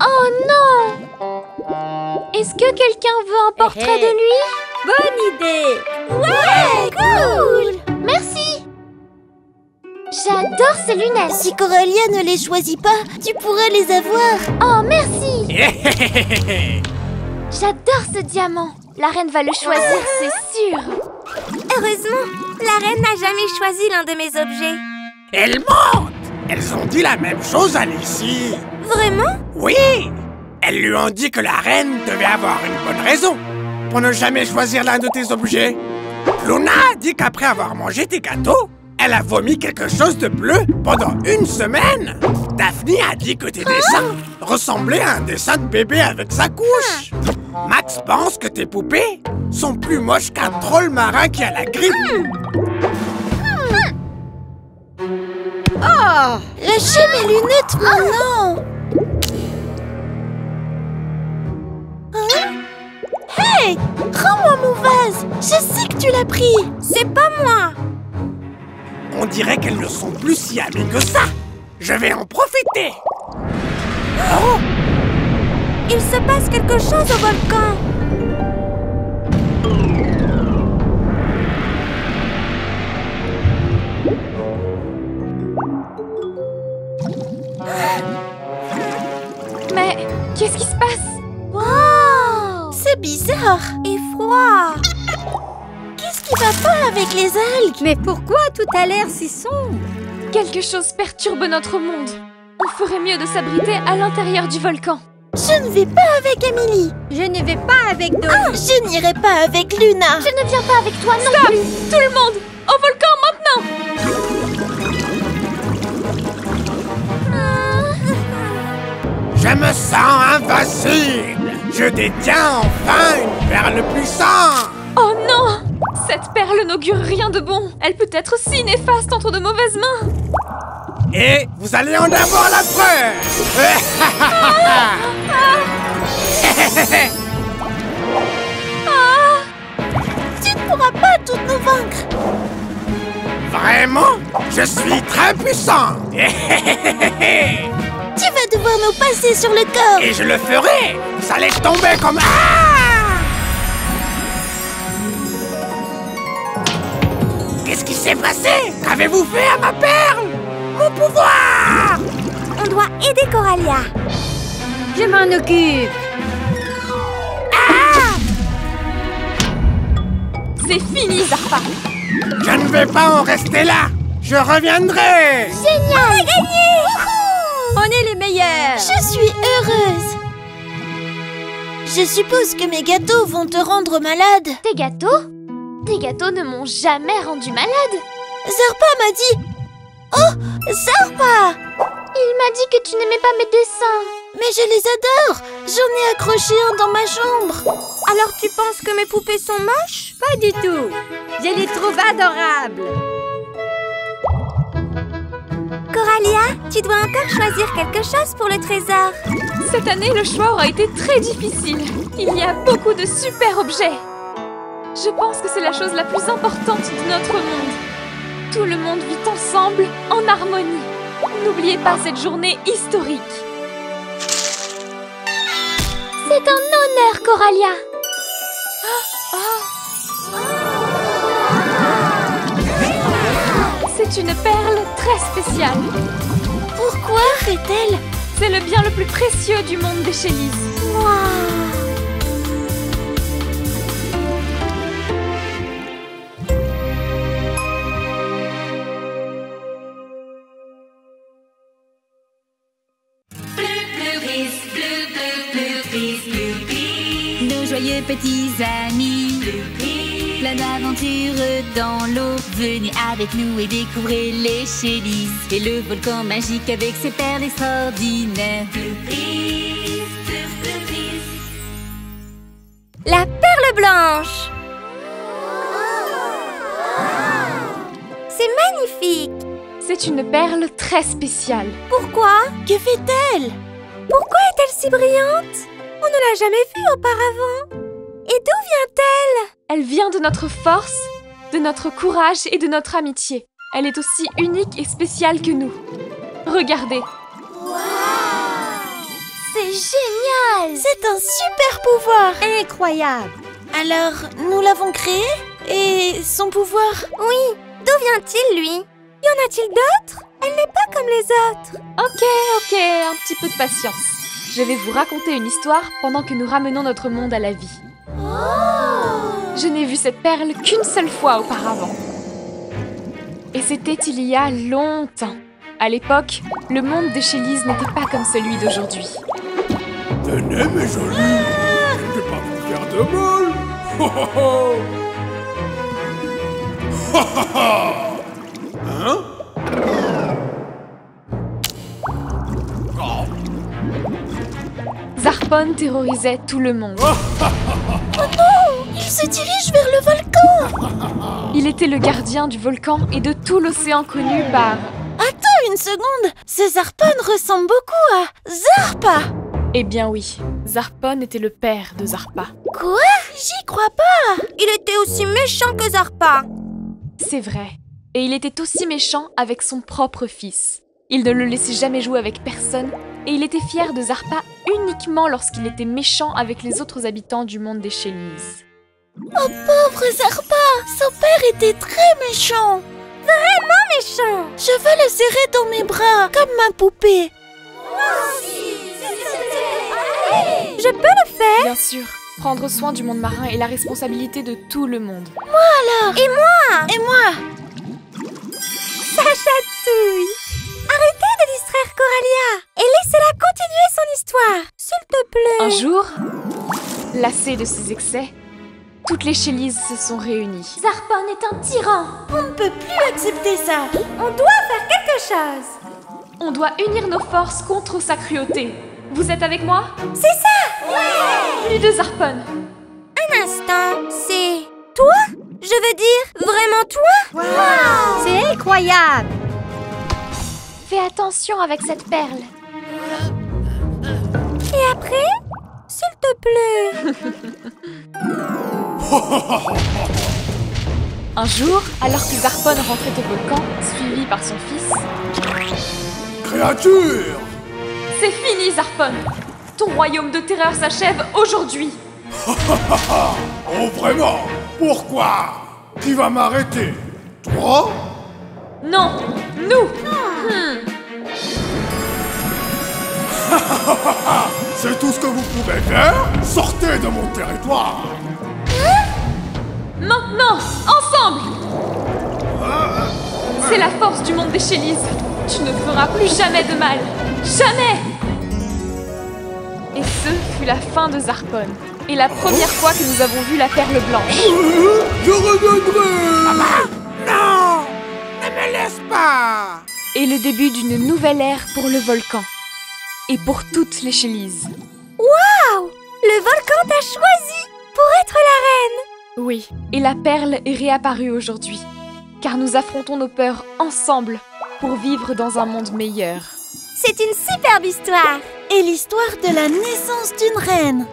Oh non. Est-ce que quelqu'un veut un portrait Hé, hé. de lui? Bonne idée. Ouais, cool. Merci J'adore ces lunettes. Si Coralia ne les choisit pas, tu pourrais les avoir. Oh, merci. J'adore ce diamant. La reine va le choisir, c'est sûr. Heureusement, la reine n'a jamais choisi l'un de mes objets. Elles mentent Elles ont dit la même chose à Lucie. Vraiment? Oui. Elles lui ont dit que la reine devait avoir une bonne raison pour ne jamais choisir l'un de tes objets. Luna a dit qu'après avoir mangé tes gâteaux, elle a vomi quelque chose de bleu pendant une semaine. Daphne a dit que tes dessins ressemblaient à un dessin de bébé avec sa couche. Max pense que tes poupées sont plus moches qu'un troll marin qui a la grippe. Lâchez mes lunettes maintenant Hein? Hey Rends-moi mon vase Je sais que tu l'as pris C'est pas moi On dirait qu'elles ne sont plus si amies que ça. Je vais en profiter. Il se passe quelque chose au volcan. Mais qu'est-ce qui se passe? Wow C'est bizarre Et froid. Qui va pas avec les algues. Mais pourquoi tout a l'air si sombre? Quelque chose perturbe notre monde. On ferait mieux de s'abriter à l'intérieur du volcan. Je ne vais pas avec Amélie Je ne vais pas avec Dolly. Ah, Je n'irai pas avec Luna. Je ne viens pas avec toi non plus. Tout le monde Au volcan maintenant! Je me sens invincible. Je détiens enfin une perle puissante. Oh non Cette perle n'augure rien de bon. Elle peut être si néfaste entre de mauvaises mains. Et vous allez en avoir la preuve. Tu ne pourras pas toutes nous vaincre. Vraiment? Je suis très puissant. Tu vas devoir nous passer sur le corps. Et je le ferai. Ça laisse tomber comme... Qu'est-ce qui s'est passé? Qu'avez-vous fait à ma perle? Mon pouvoir! On doit aider Coralia. Je m'en occupe. C'est fini, Zarpa. Je ne vais pas en rester là. Je reviendrai. Génial! Gagné! On est les meilleurs. Je suis heureuse. Je suppose que mes gâteaux vont te rendre malade. Tes gâteaux? Tes gâteaux ne m'ont jamais rendu malade. Zarpa m'a dit... Oh Zarpa Il m'a dit que tu n'aimais pas mes dessins. Mais je les adore J'en ai accroché un dans ma chambre. Alors tu penses que mes poupées sont moches? Pas du tout Je les trouve adorables Coralia, tu dois encore choisir quelque chose pour le trésor. Cette année, le choix aura été très difficile. Il y a beaucoup de super objets. Je pense que c'est la chose la plus importante de notre monde. Tout le monde vit ensemble, en harmonie. N'oubliez pas cette journée historique. C'est un honneur, Coralia. C'est une perle très spéciale. Pourquoi fait-elle? C'est le bien le plus précieux du monde des Chélises. Joyeux petits amis, plein d'aventures dans l'eau. Venez avec nous et découvrez les Chélises et le volcan magique avec ses perles extraordinaires. La perle blanche C'est magnifique C'est une perle très spéciale. Pourquoi? Que fait-elle? Pourquoi est-elle si brillante? On ne l'a jamais vue auparavant. Et d'où vient-elle? Elle vient de notre force, de notre courage et de notre amitié. Elle est aussi unique et spéciale que nous. Regardez, C'est génial! C'est un super pouvoir! Incroyable! Alors, nous l'avons créé? Et son pouvoir? Oui, d'où vient-il, lui? Y en a-t-il d'autres? Elle n'est pas comme les autres. Ok, ok, un petit peu de patience. Je vais vous raconter une histoire pendant que nous ramenons notre monde à la vie. Je n'ai vu cette perle qu'une seule fois auparavant. Et c'était il y a longtemps. À l'époque, le monde des Chélises n'était pas comme celui d'aujourd'hui. Tenez, mes jolis Je vais pas de. Hein? Zarpon terrorisait tout le monde. Il se dirige vers le volcan Il était le gardien du volcan et de tout l'océan connu par... Attends une seconde Ce Zarpon ressemble beaucoup à Zarpa Eh bien oui, Zarpon était le père de Zarpa. Quoi? J'y crois pas Il était aussi méchant que Zarpa. C'est vrai. Et il était aussi méchant avec son propre fils. Il ne le laissait jamais jouer avec personne, et il était fier de Zarpa uniquement lorsqu'il était méchant avec les autres habitants du monde des Chélises. Oh pauvre Zarpa Son père était très méchant. Méchant. Je veux le serrer dans mes bras, comme ma poupée. Je peux le faire? Bien sûr, prendre soin du monde marin est la responsabilité de tout le monde. Alors? Et moi? Et moi? Ça chatouille Arrêtez de distraire Coralia et laissez-la continuer son histoire, s'il te plaît. Un jour, lassé de ses excès, toutes les Chélises se sont réunies. Zarpon est un tyran. On ne peut plus accepter ça. On doit faire quelque chose. On doit unir nos forces contre sa cruauté. Vous êtes avec moi? C'est ça. Plus de Zarpon Un instant, c'est toi? Je veux dire, vraiment toi? C'est incroyable Fais attention avec cette perle. Et après S'il te plaît. Un jour, alors que Zarpon rentrait au volcan, suivi par son fils, Créature! C'est fini Zarpon Ton royaume de terreur s'achève aujourd'hui. Oh, vraiment? Pourquoi? Qui va m'arrêter? Toi? Non Nous Hmm. C'est tout ce que vous pouvez faire Sortez de mon territoire Maintenant Ensemble C'est la force du monde des Chélises. Tu ne feras plus jamais de mal. Jamais Et ce fut la fin de Zarpon. Et la première fois que nous avons vu la perle blanche. Je reviendrai Non me laisse pas Et le début d'une nouvelle ère pour le volcan. Et pour toutes les Chélises. Waouh Le volcan t'a choisi pour être la reine Oui, et la perle est réapparue aujourd'hui. Car nous affrontons nos peurs ensemble pour vivre dans un monde meilleur. C'est une superbe histoire Et l'histoire de la naissance d'une reine.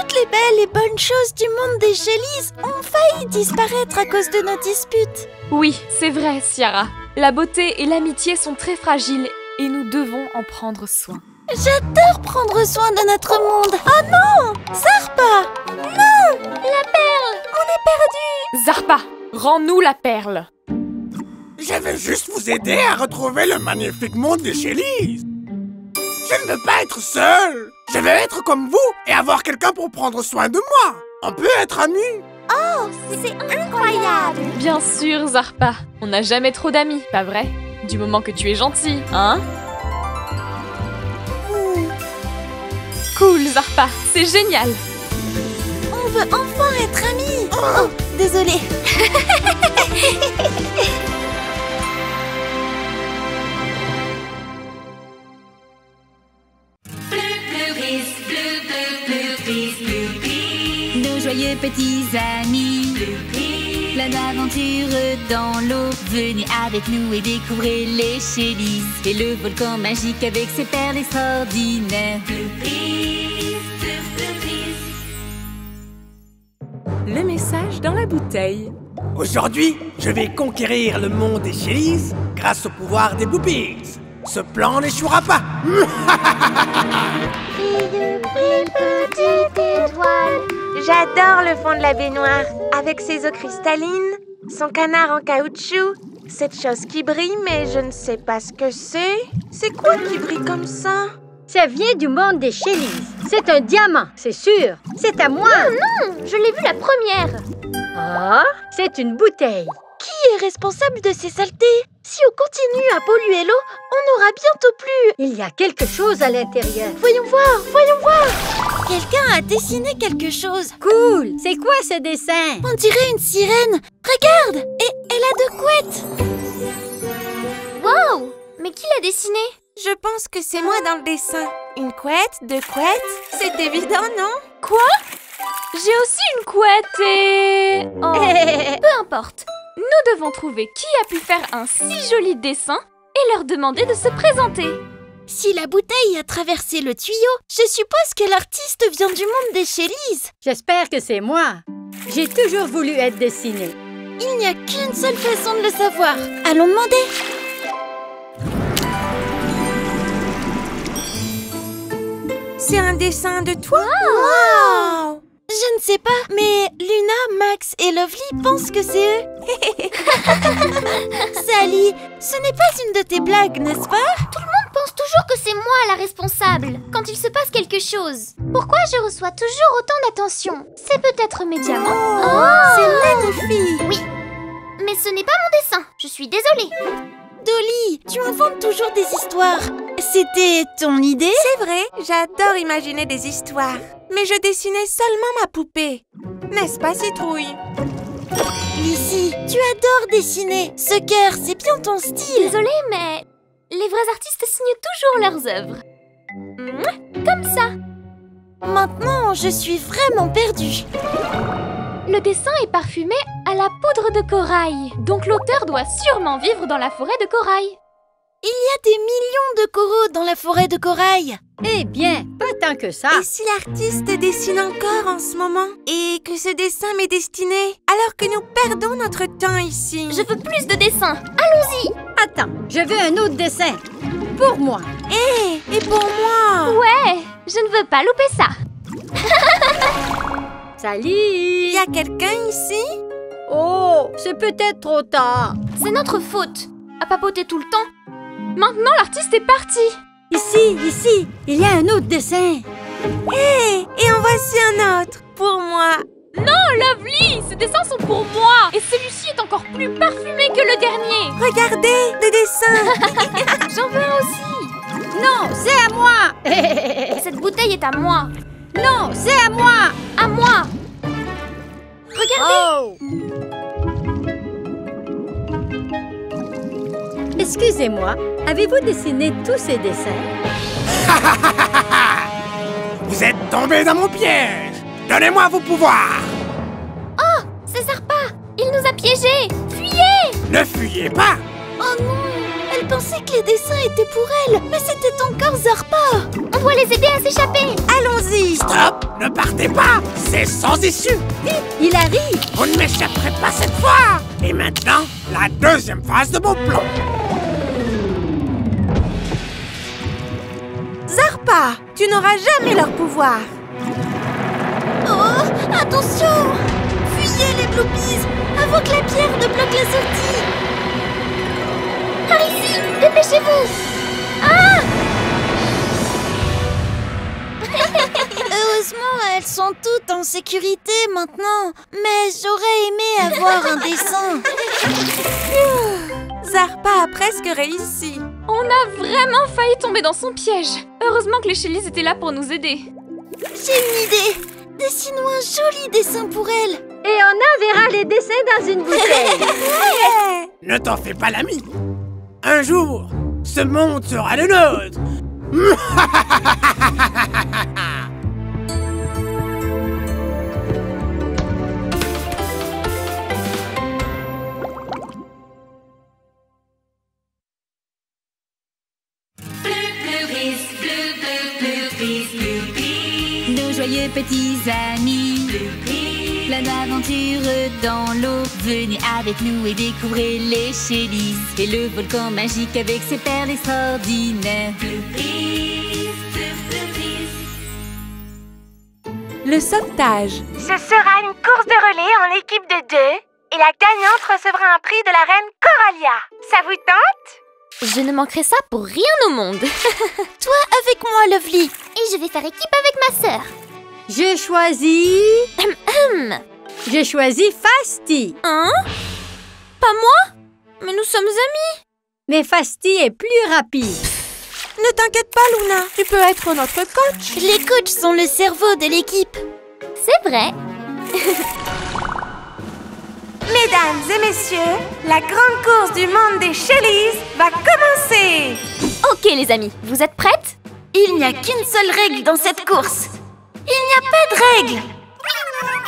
Toutes les belles et bonnes choses du monde des Chélises ont failli disparaître à cause de nos disputes. Oui, c'est vrai, Ciara. La beauté et l'amitié sont très fragiles et nous devons en prendre soin. J'adore prendre soin de notre monde. Oh non Zarpa Non La perle On est perdu Zarpa, rends-nous la perle. Je veux juste vous aider à retrouver le magnifique monde des Chélises Je ne veux pas être seul Je veux être comme vous et avoir quelqu'un pour prendre soin de moi. On peut être amis. Oh, c'est incroyable. Bien sûr, Zarpa. On n'a jamais trop d'amis, pas vrai? Du moment que tu es gentil, hein? Cool, Zarpa, c'est génial. On veut enfin être amis. Oh, désolée. Nos joyeux petits amis Plein d'aventures dans l'eau. Venez avec nous et découvrez les Chélises Et le volcan magique avec ses perles extraordinaires. Le message dans la bouteille. Aujourd'hui, je vais conquérir le monde des Chélises grâce au pouvoir des Boopies Ce plan n'échouera pas Fille, brille, petite étoile. J'adore le fond de la baignoire, avec ses eaux cristallines, son canard en caoutchouc, cette chose qui brille, mais je ne sais pas ce que c'est. C'est quoi qui brille comme ça? Ça vient du monde des Chélises. C'est un diamant, c'est sûr. C'est à moi. Non, je l'ai vu la première. Ah, c'est une bouteille. Qui est responsable de ces saletés? Si on continue à polluer l'eau, on n'aura bientôt plus... Il y a quelque chose à l'intérieur. Voyons voir, voyons voir Quelqu'un a dessiné quelque chose. Cool. C'est quoi ce dessin? On dirait une sirène. Regarde Et elle a deux couettes. Wow Mais qui l'a dessiné? Je pense que c'est moi dans le dessin. Une couette, deux couettes, c'est évident, non? Quoi? J'ai aussi une couette et... Oh, Peu importe. Nous devons trouver qui a pu faire un si joli dessin et leur demander de se présenter. Si la bouteille a traversé le tuyau, je suppose que l'artiste vient du monde des Chélises. J'espère que c'est moi. J'ai toujours voulu être dessinée. Il n'y a qu'une seule façon de le savoir. Allons demander. C'est un dessin de toi? Wow Je ne sais pas, mais Luna, Max et Lovely pensent que c'est eux. Sally, ce n'est pas une de tes blagues, n'est-ce pas? Tout le monde pense toujours que c'est moi la responsable quand il se passe quelque chose. Pourquoi je reçois toujours autant d'attention? C'est peut-être mes diamants. Oh, C'est magnifique Oui, mais ce n'est pas mon dessin. Je suis désolée. Dolly, tu inventes toujours des histoires. C'était ton idée? C'est vrai, j'adore imaginer des histoires. Mais je dessinais seulement ma poupée. N'est-ce pas, Citrouille? Lissy, tu adores dessiner. Ce cœur, c'est bien ton style. Désolée, mais les vrais artistes signent toujours leurs œuvres. Comme ça. Maintenant, je suis vraiment perdue. Le dessin est parfumé à la poudre de corail. Donc l'auteur doit sûrement vivre dans la forêt de corail. Il y a des millions de coraux dans la forêt de corail. Eh bien, pas tant que ça. Et si l'artiste dessine encore en ce moment Et que ce dessin m'est destiné Alors que nous perdons notre temps ici Je veux plus de dessins. Allons-y. Attends, je veux un autre dessin. Pour moi. Hé Et pour moi Ouais, je ne veux pas louper ça. Salut Il y a quelqu'un ici? Oh, c'est peut-être trop tard. C'est notre faute. À papoter tout le temps. Maintenant, l'artiste est parti. Ici, ici, il y a un autre dessin. Hé Et en voici un autre Pour moi. Non, Lovely, Ces dessins sont pour moi. Et celui-ci est encore plus parfumé que le dernier. Regardez, des dessins J'en veux un aussi. Non, c'est à moi. Cette bouteille est à moi. Non, c'est à moi. À moi. Regardez. Oh Excusez-moi, avez-vous dessiné tous ces dessins? Vous êtes tombé dans mon piège. Donnez-moi vos pouvoirs. Oh C'est Zarpa Il nous a piégés. Fuyez. Ne fuyez pas. Oh non Elle pensait que les dessins étaient pour elle Mais c'était encore Zarpa. On doit les aider à s'échapper. Allons-y. Stop Ne partez pas. C'est sans issue. Il arrive. Vous ne m'échapperez pas cette fois. Et maintenant, la deuxième phase de mon plan Tu n'auras jamais leur pouvoir. Oh Attention. Fuyez les Bloopies. Avant que la pierre ne bloque la sortie. Par ici Dépêchez-vous. Ah Heureusement, elles sont toutes en sécurité maintenant. Mais j'aurais aimé avoir un dessin. Zarpa a presque réussi On a vraiment failli tomber dans son piège. Heureusement que les Shellys étaient là pour nous aider. J'ai une idée. Dessine-nous un joli dessin pour elle. Et on enverra les dessins dans une bouteille. Ne t'en fais pas l'ami. Un jour, ce monde sera le nôtre joyeux petits amis. Plein d'aventures dans l'eau Venez avec nous et découvrez les Shellys Et le volcan magique avec ses perles extraordinaires. Le sauvetage. Ce sera une course de relais en équipe de deux et la gagnante recevra un prix de la reine Coralia. Ça vous tente? Je ne manquerai ça pour rien au monde. Toi avec moi, Lovely. Et je vais faire équipe avec ma sœur Je choisis... Hum Je choisis Fasti. Hein? Pas moi? Mais nous sommes amis. Mais Fasti est plus rapide. Ne t'inquiète pas, Luna, tu peux être notre coach. Les coachs sont le cerveau de l'équipe. C'est vrai. Mesdames et messieurs, la grande course du monde des Shellys va commencer. Ok les amis, vous êtes prêtes? Il n'y a qu'une seule règle dans cette course Il n'y a pas de règle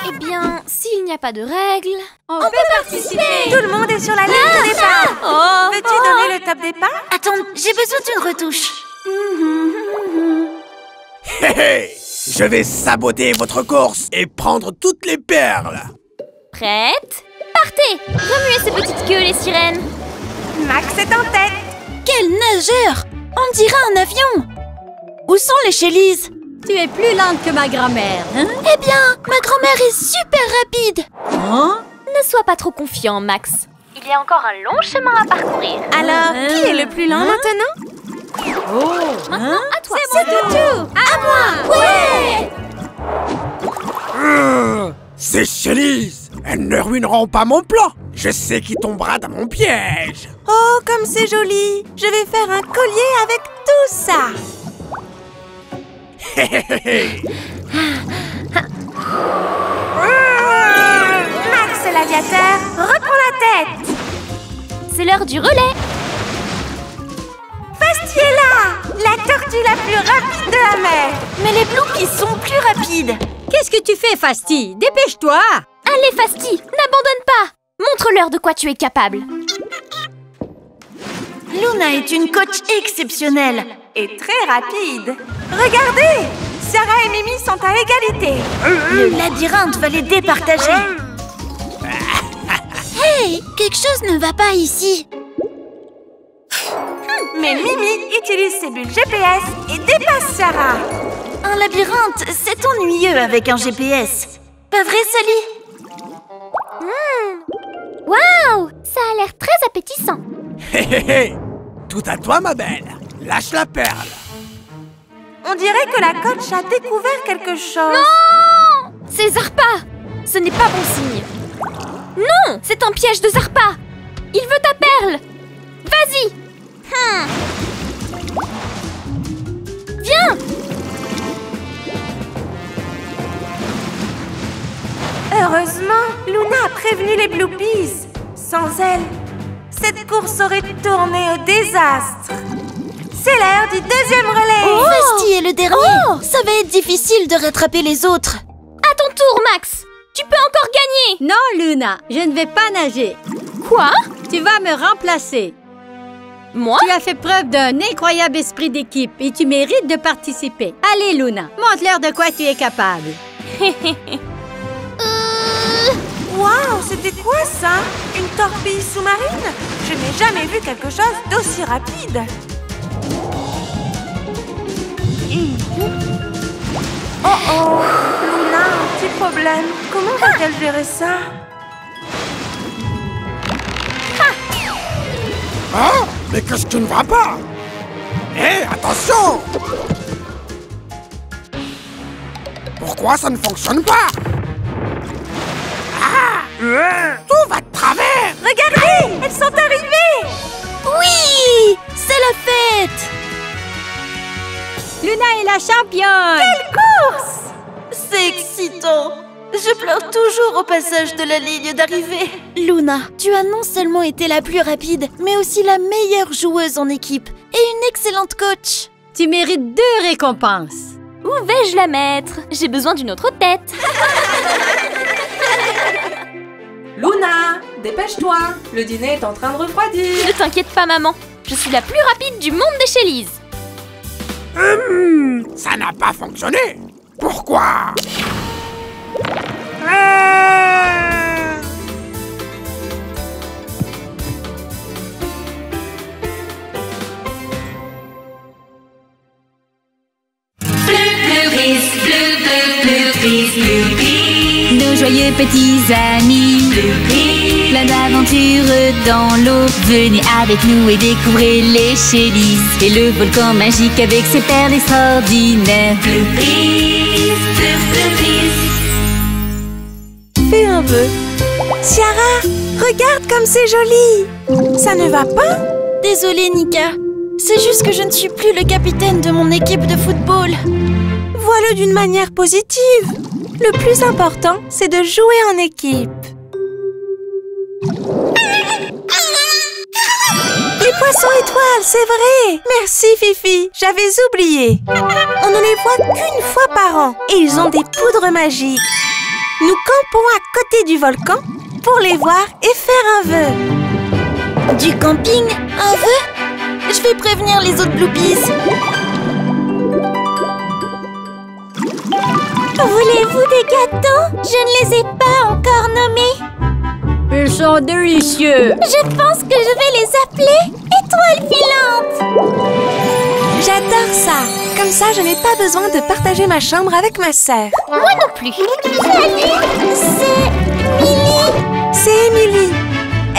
Eh bien, s'il n'y a pas de règles... On, peut participer. Tout le monde est sur la ligne de départ. Oh. Veux-tu donner le top départ? Attends, j'ai besoin d'une retouche. Hé hé Je vais saboter votre course et prendre toutes les perles. Prête? Partez. Remuez ces petites queues, les sirènes. Max est en tête. Quel nageur. On dirait un avion. Où sont les Shellys Tu es plus lente que ma grand-mère, hein? Eh bien, ma grand-mère est super rapide. Hein? Ne sois pas trop confiant, Max. Il y a encore un long chemin à parcourir. Alors, qui est le plus lent Hein? maintenant? Oh hein? À toi. C'est À moi. Ouais. Hum, Ces Shellys, elles ne ruineront pas mon plan. Je sais qui tombera dans mon piège. Oh, comme c'est joli. Je vais faire un collier avec tout ça Max l'aviateur reprend la tête C'est l'heure du relais. Fasti est là La tortue la plus rapide de la mer Mais les Bloopies sont plus rapides Qu'est-ce que tu fais, Fasti? Dépêche-toi Allez, Fasti, n'abandonne pas. Montre-leur de quoi tu es capable. Luna est une coach exceptionnelle Et très rapide. Regardez Sarah et Mimi sont à égalité. Le labyrinthe va les départager. Hey Quelque chose ne va pas ici. Mais Mimi utilise ses bulles GPS et dépasse Sarah. Un labyrinthe, c'est ennuyeux avec un GPS Pas vrai, Sally? Waouh Ça a l'air très appétissant. Hé hé hé. Tout à toi, ma belle Lâche la perle. On dirait que la coach a découvert quelque chose. Non! C'est Zarpa! Ce n'est pas bon signe. Non, c'est un piège de Zarpa! Il veut ta perle! Vas-y! Hmm. Viens! Heureusement, Luna a prévenu les Bloopies. Sans elle, cette course aurait tourné au désastre. C'est l'heure du deuxième relais. Fasti est le dernier. Ça va être difficile de rattraper les autres. À ton tour, Max Tu peux encore gagner Non, Luna, je ne vais pas nager. Quoi? Tu vas me remplacer. Moi? Tu as fait preuve d'un incroyable esprit d'équipe et tu mérites de participer. Allez, Luna, montre-leur de quoi tu es capable. Waouh, c'était quoi ça? Une torpille sous-marine? Je n'ai jamais vu quelque chose d'aussi rapide. Oh oh Luna a un petit problème. Comment va-t-elle gérer ça? Hein Mais qu'est-ce qui ne va pas? Hé, attention! Pourquoi ça ne fonctionne pas? Ah euh, Tout va de travers! Regardez Elles sont arrivées la fête Luna est la championne Course! C'est excitant! Je pleure toujours au passage de la ligne d'arrivée. Luna, tu as non seulement été la plus rapide, mais aussi la meilleure joueuse en équipe et une excellente coach. Tu mérites deux récompenses. Où vais-je la mettre? J'ai besoin d'une autre tête. Luna, dépêche-toi. Le dîner est en train de refroidir. Ne t'inquiète pas, maman Je suis la plus rapide du monde des Shellys Hum, Ça n'a pas fonctionné. Pourquoi? Ah Nos joyeux petits amis Plein d'aventures dans l'eau Venez avec nous et découvrez les Shellys Et le volcan magique avec ses perles extraordinaires Fais un vœu. Ciara, regarde comme c'est joli Ça ne va pas? Désolée, Nika. C'est juste que je ne suis plus le capitaine de mon équipe de football. Vois-le d'une manière positive. Le plus important, c'est de jouer en équipe. Les poissons étoiles, c'est vrai Merci Fifi, j'avais oublié. On ne les voit qu'une fois par an et ils ont des poudres magiques. Nous campons à côté du volcan pour les voir et faire un vœu. Du camping Un vœu? Je vais prévenir les autres Bloopies. Voulez-vous des gâteaux? Je ne les ai pas encore nommés. Ils sont délicieux. Je pense que je vais les appeler étoiles filantes. J'adore ça Comme ça, je n'ai pas besoin de partager ma chambre avec ma sœur. Moi non plus Salut, c'est Millie. C'est Émilie.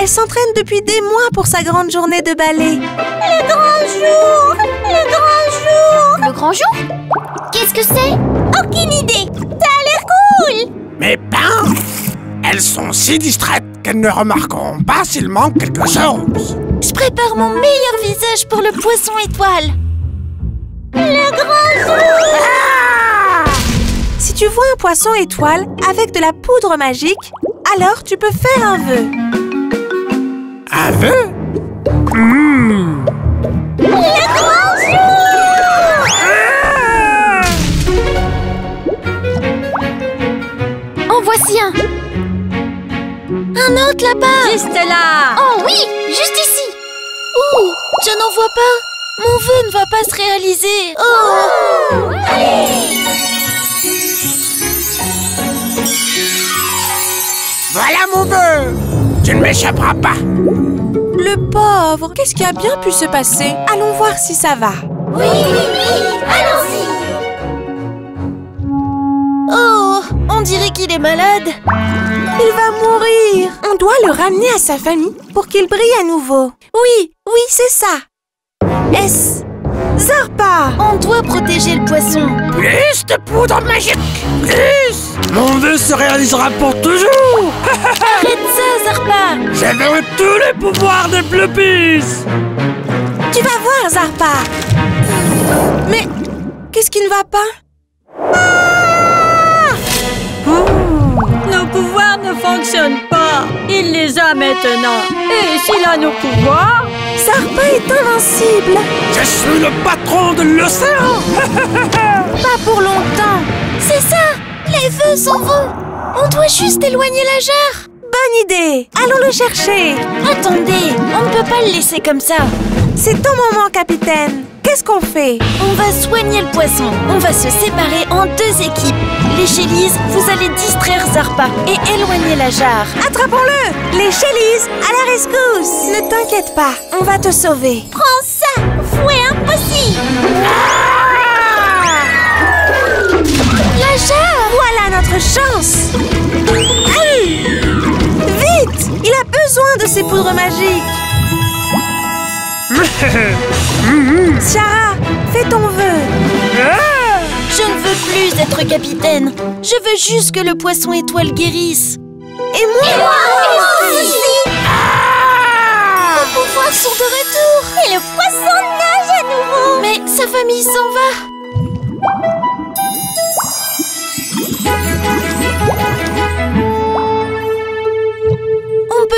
Elle s'entraîne depuis des mois pour sa grande journée de ballet. Le grand jour Le grand jour Le grand jour? Qu'est-ce que c'est? Aucune idée Ça a l'air cool Mais ben Elles sont si distraites qu'elles ne remarqueront pas s'il manque quelque chose Je prépare mon meilleur visage pour le poisson étoile. Le grand jour Si tu vois un poisson étoile avec de la poudre magique, alors tu peux faire un vœu. Un vœu? Hmm. Le grand jour En voici un Un autre là-bas. Juste là. Oh oui Juste ici. Ouh, je n'en vois pas. Mon vœu ne va pas se réaliser. Oh. Voilà mon vœu. Tu ne m'échapperas pas. Le pauvre, qu'est-ce qui a bien pu se passer? Allons voir si ça va. Oui, oui, oui. Allons-y. Oh, on dirait qu'il est malade. Il va mourir On doit le ramener à sa famille pour qu'il brille à nouveau. Oui, oui, c'est ça. S. Zarpa? On doit protéger le poisson. Plus de poudre magique Plus Mon vœu se réalisera pour toujours Je veux tous les pouvoirs des Plupis Tu vas voir, Zarpa Mais qu'est-ce qui ne va pas? Pas. Il les a maintenant. Et s'il a nos pouvoirs, Zarpa est invincible. Je suis le patron de l'océan? Pas pour longtemps. C'est ça Les feux s'en vont On doit juste éloigner la jarre Bonne idée. Allons le chercher. Attendez, on ne peut pas le laisser comme ça. C'est ton moment, capitaine Qu'est-ce qu'on fait On va soigner le poisson. On va se séparer en deux équipes. Les Chélises, vous allez distraire Zarpa et éloigner la jarre. Attrapons-le Les Chélises, à la rescousse. Ne t'inquiète pas, on va te sauver. Prends ça Fouet impossible. La jarre. Voilà notre chance. Vite Il a besoin de ses poudres magiques Ciara, fais ton vœu Je ne veux plus être capitaine. Je veux juste que le poisson étoile guérisse. Et moi Nos pouvoirs sont de retour. Et le poisson nage à nouveau Mais sa famille s'en va.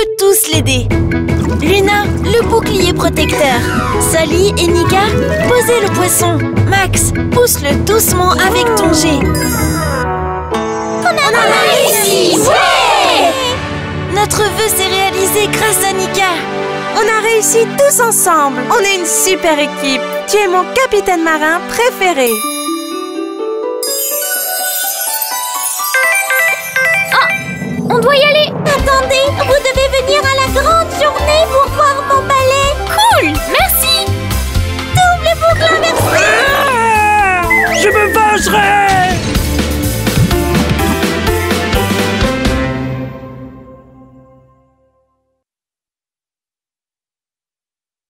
Peut tous l'aider. Luna, le bouclier protecteur. Sally et Nika, posez le poisson. Max, pousse-le doucement avec ton jet. On a, réussi Ouais Notre vœu s'est réalisé grâce à Nika. On a réussi tous ensemble On est une super équipe Tu es mon capitaine marin préféré On doit y aller Attendez, vous devez Merci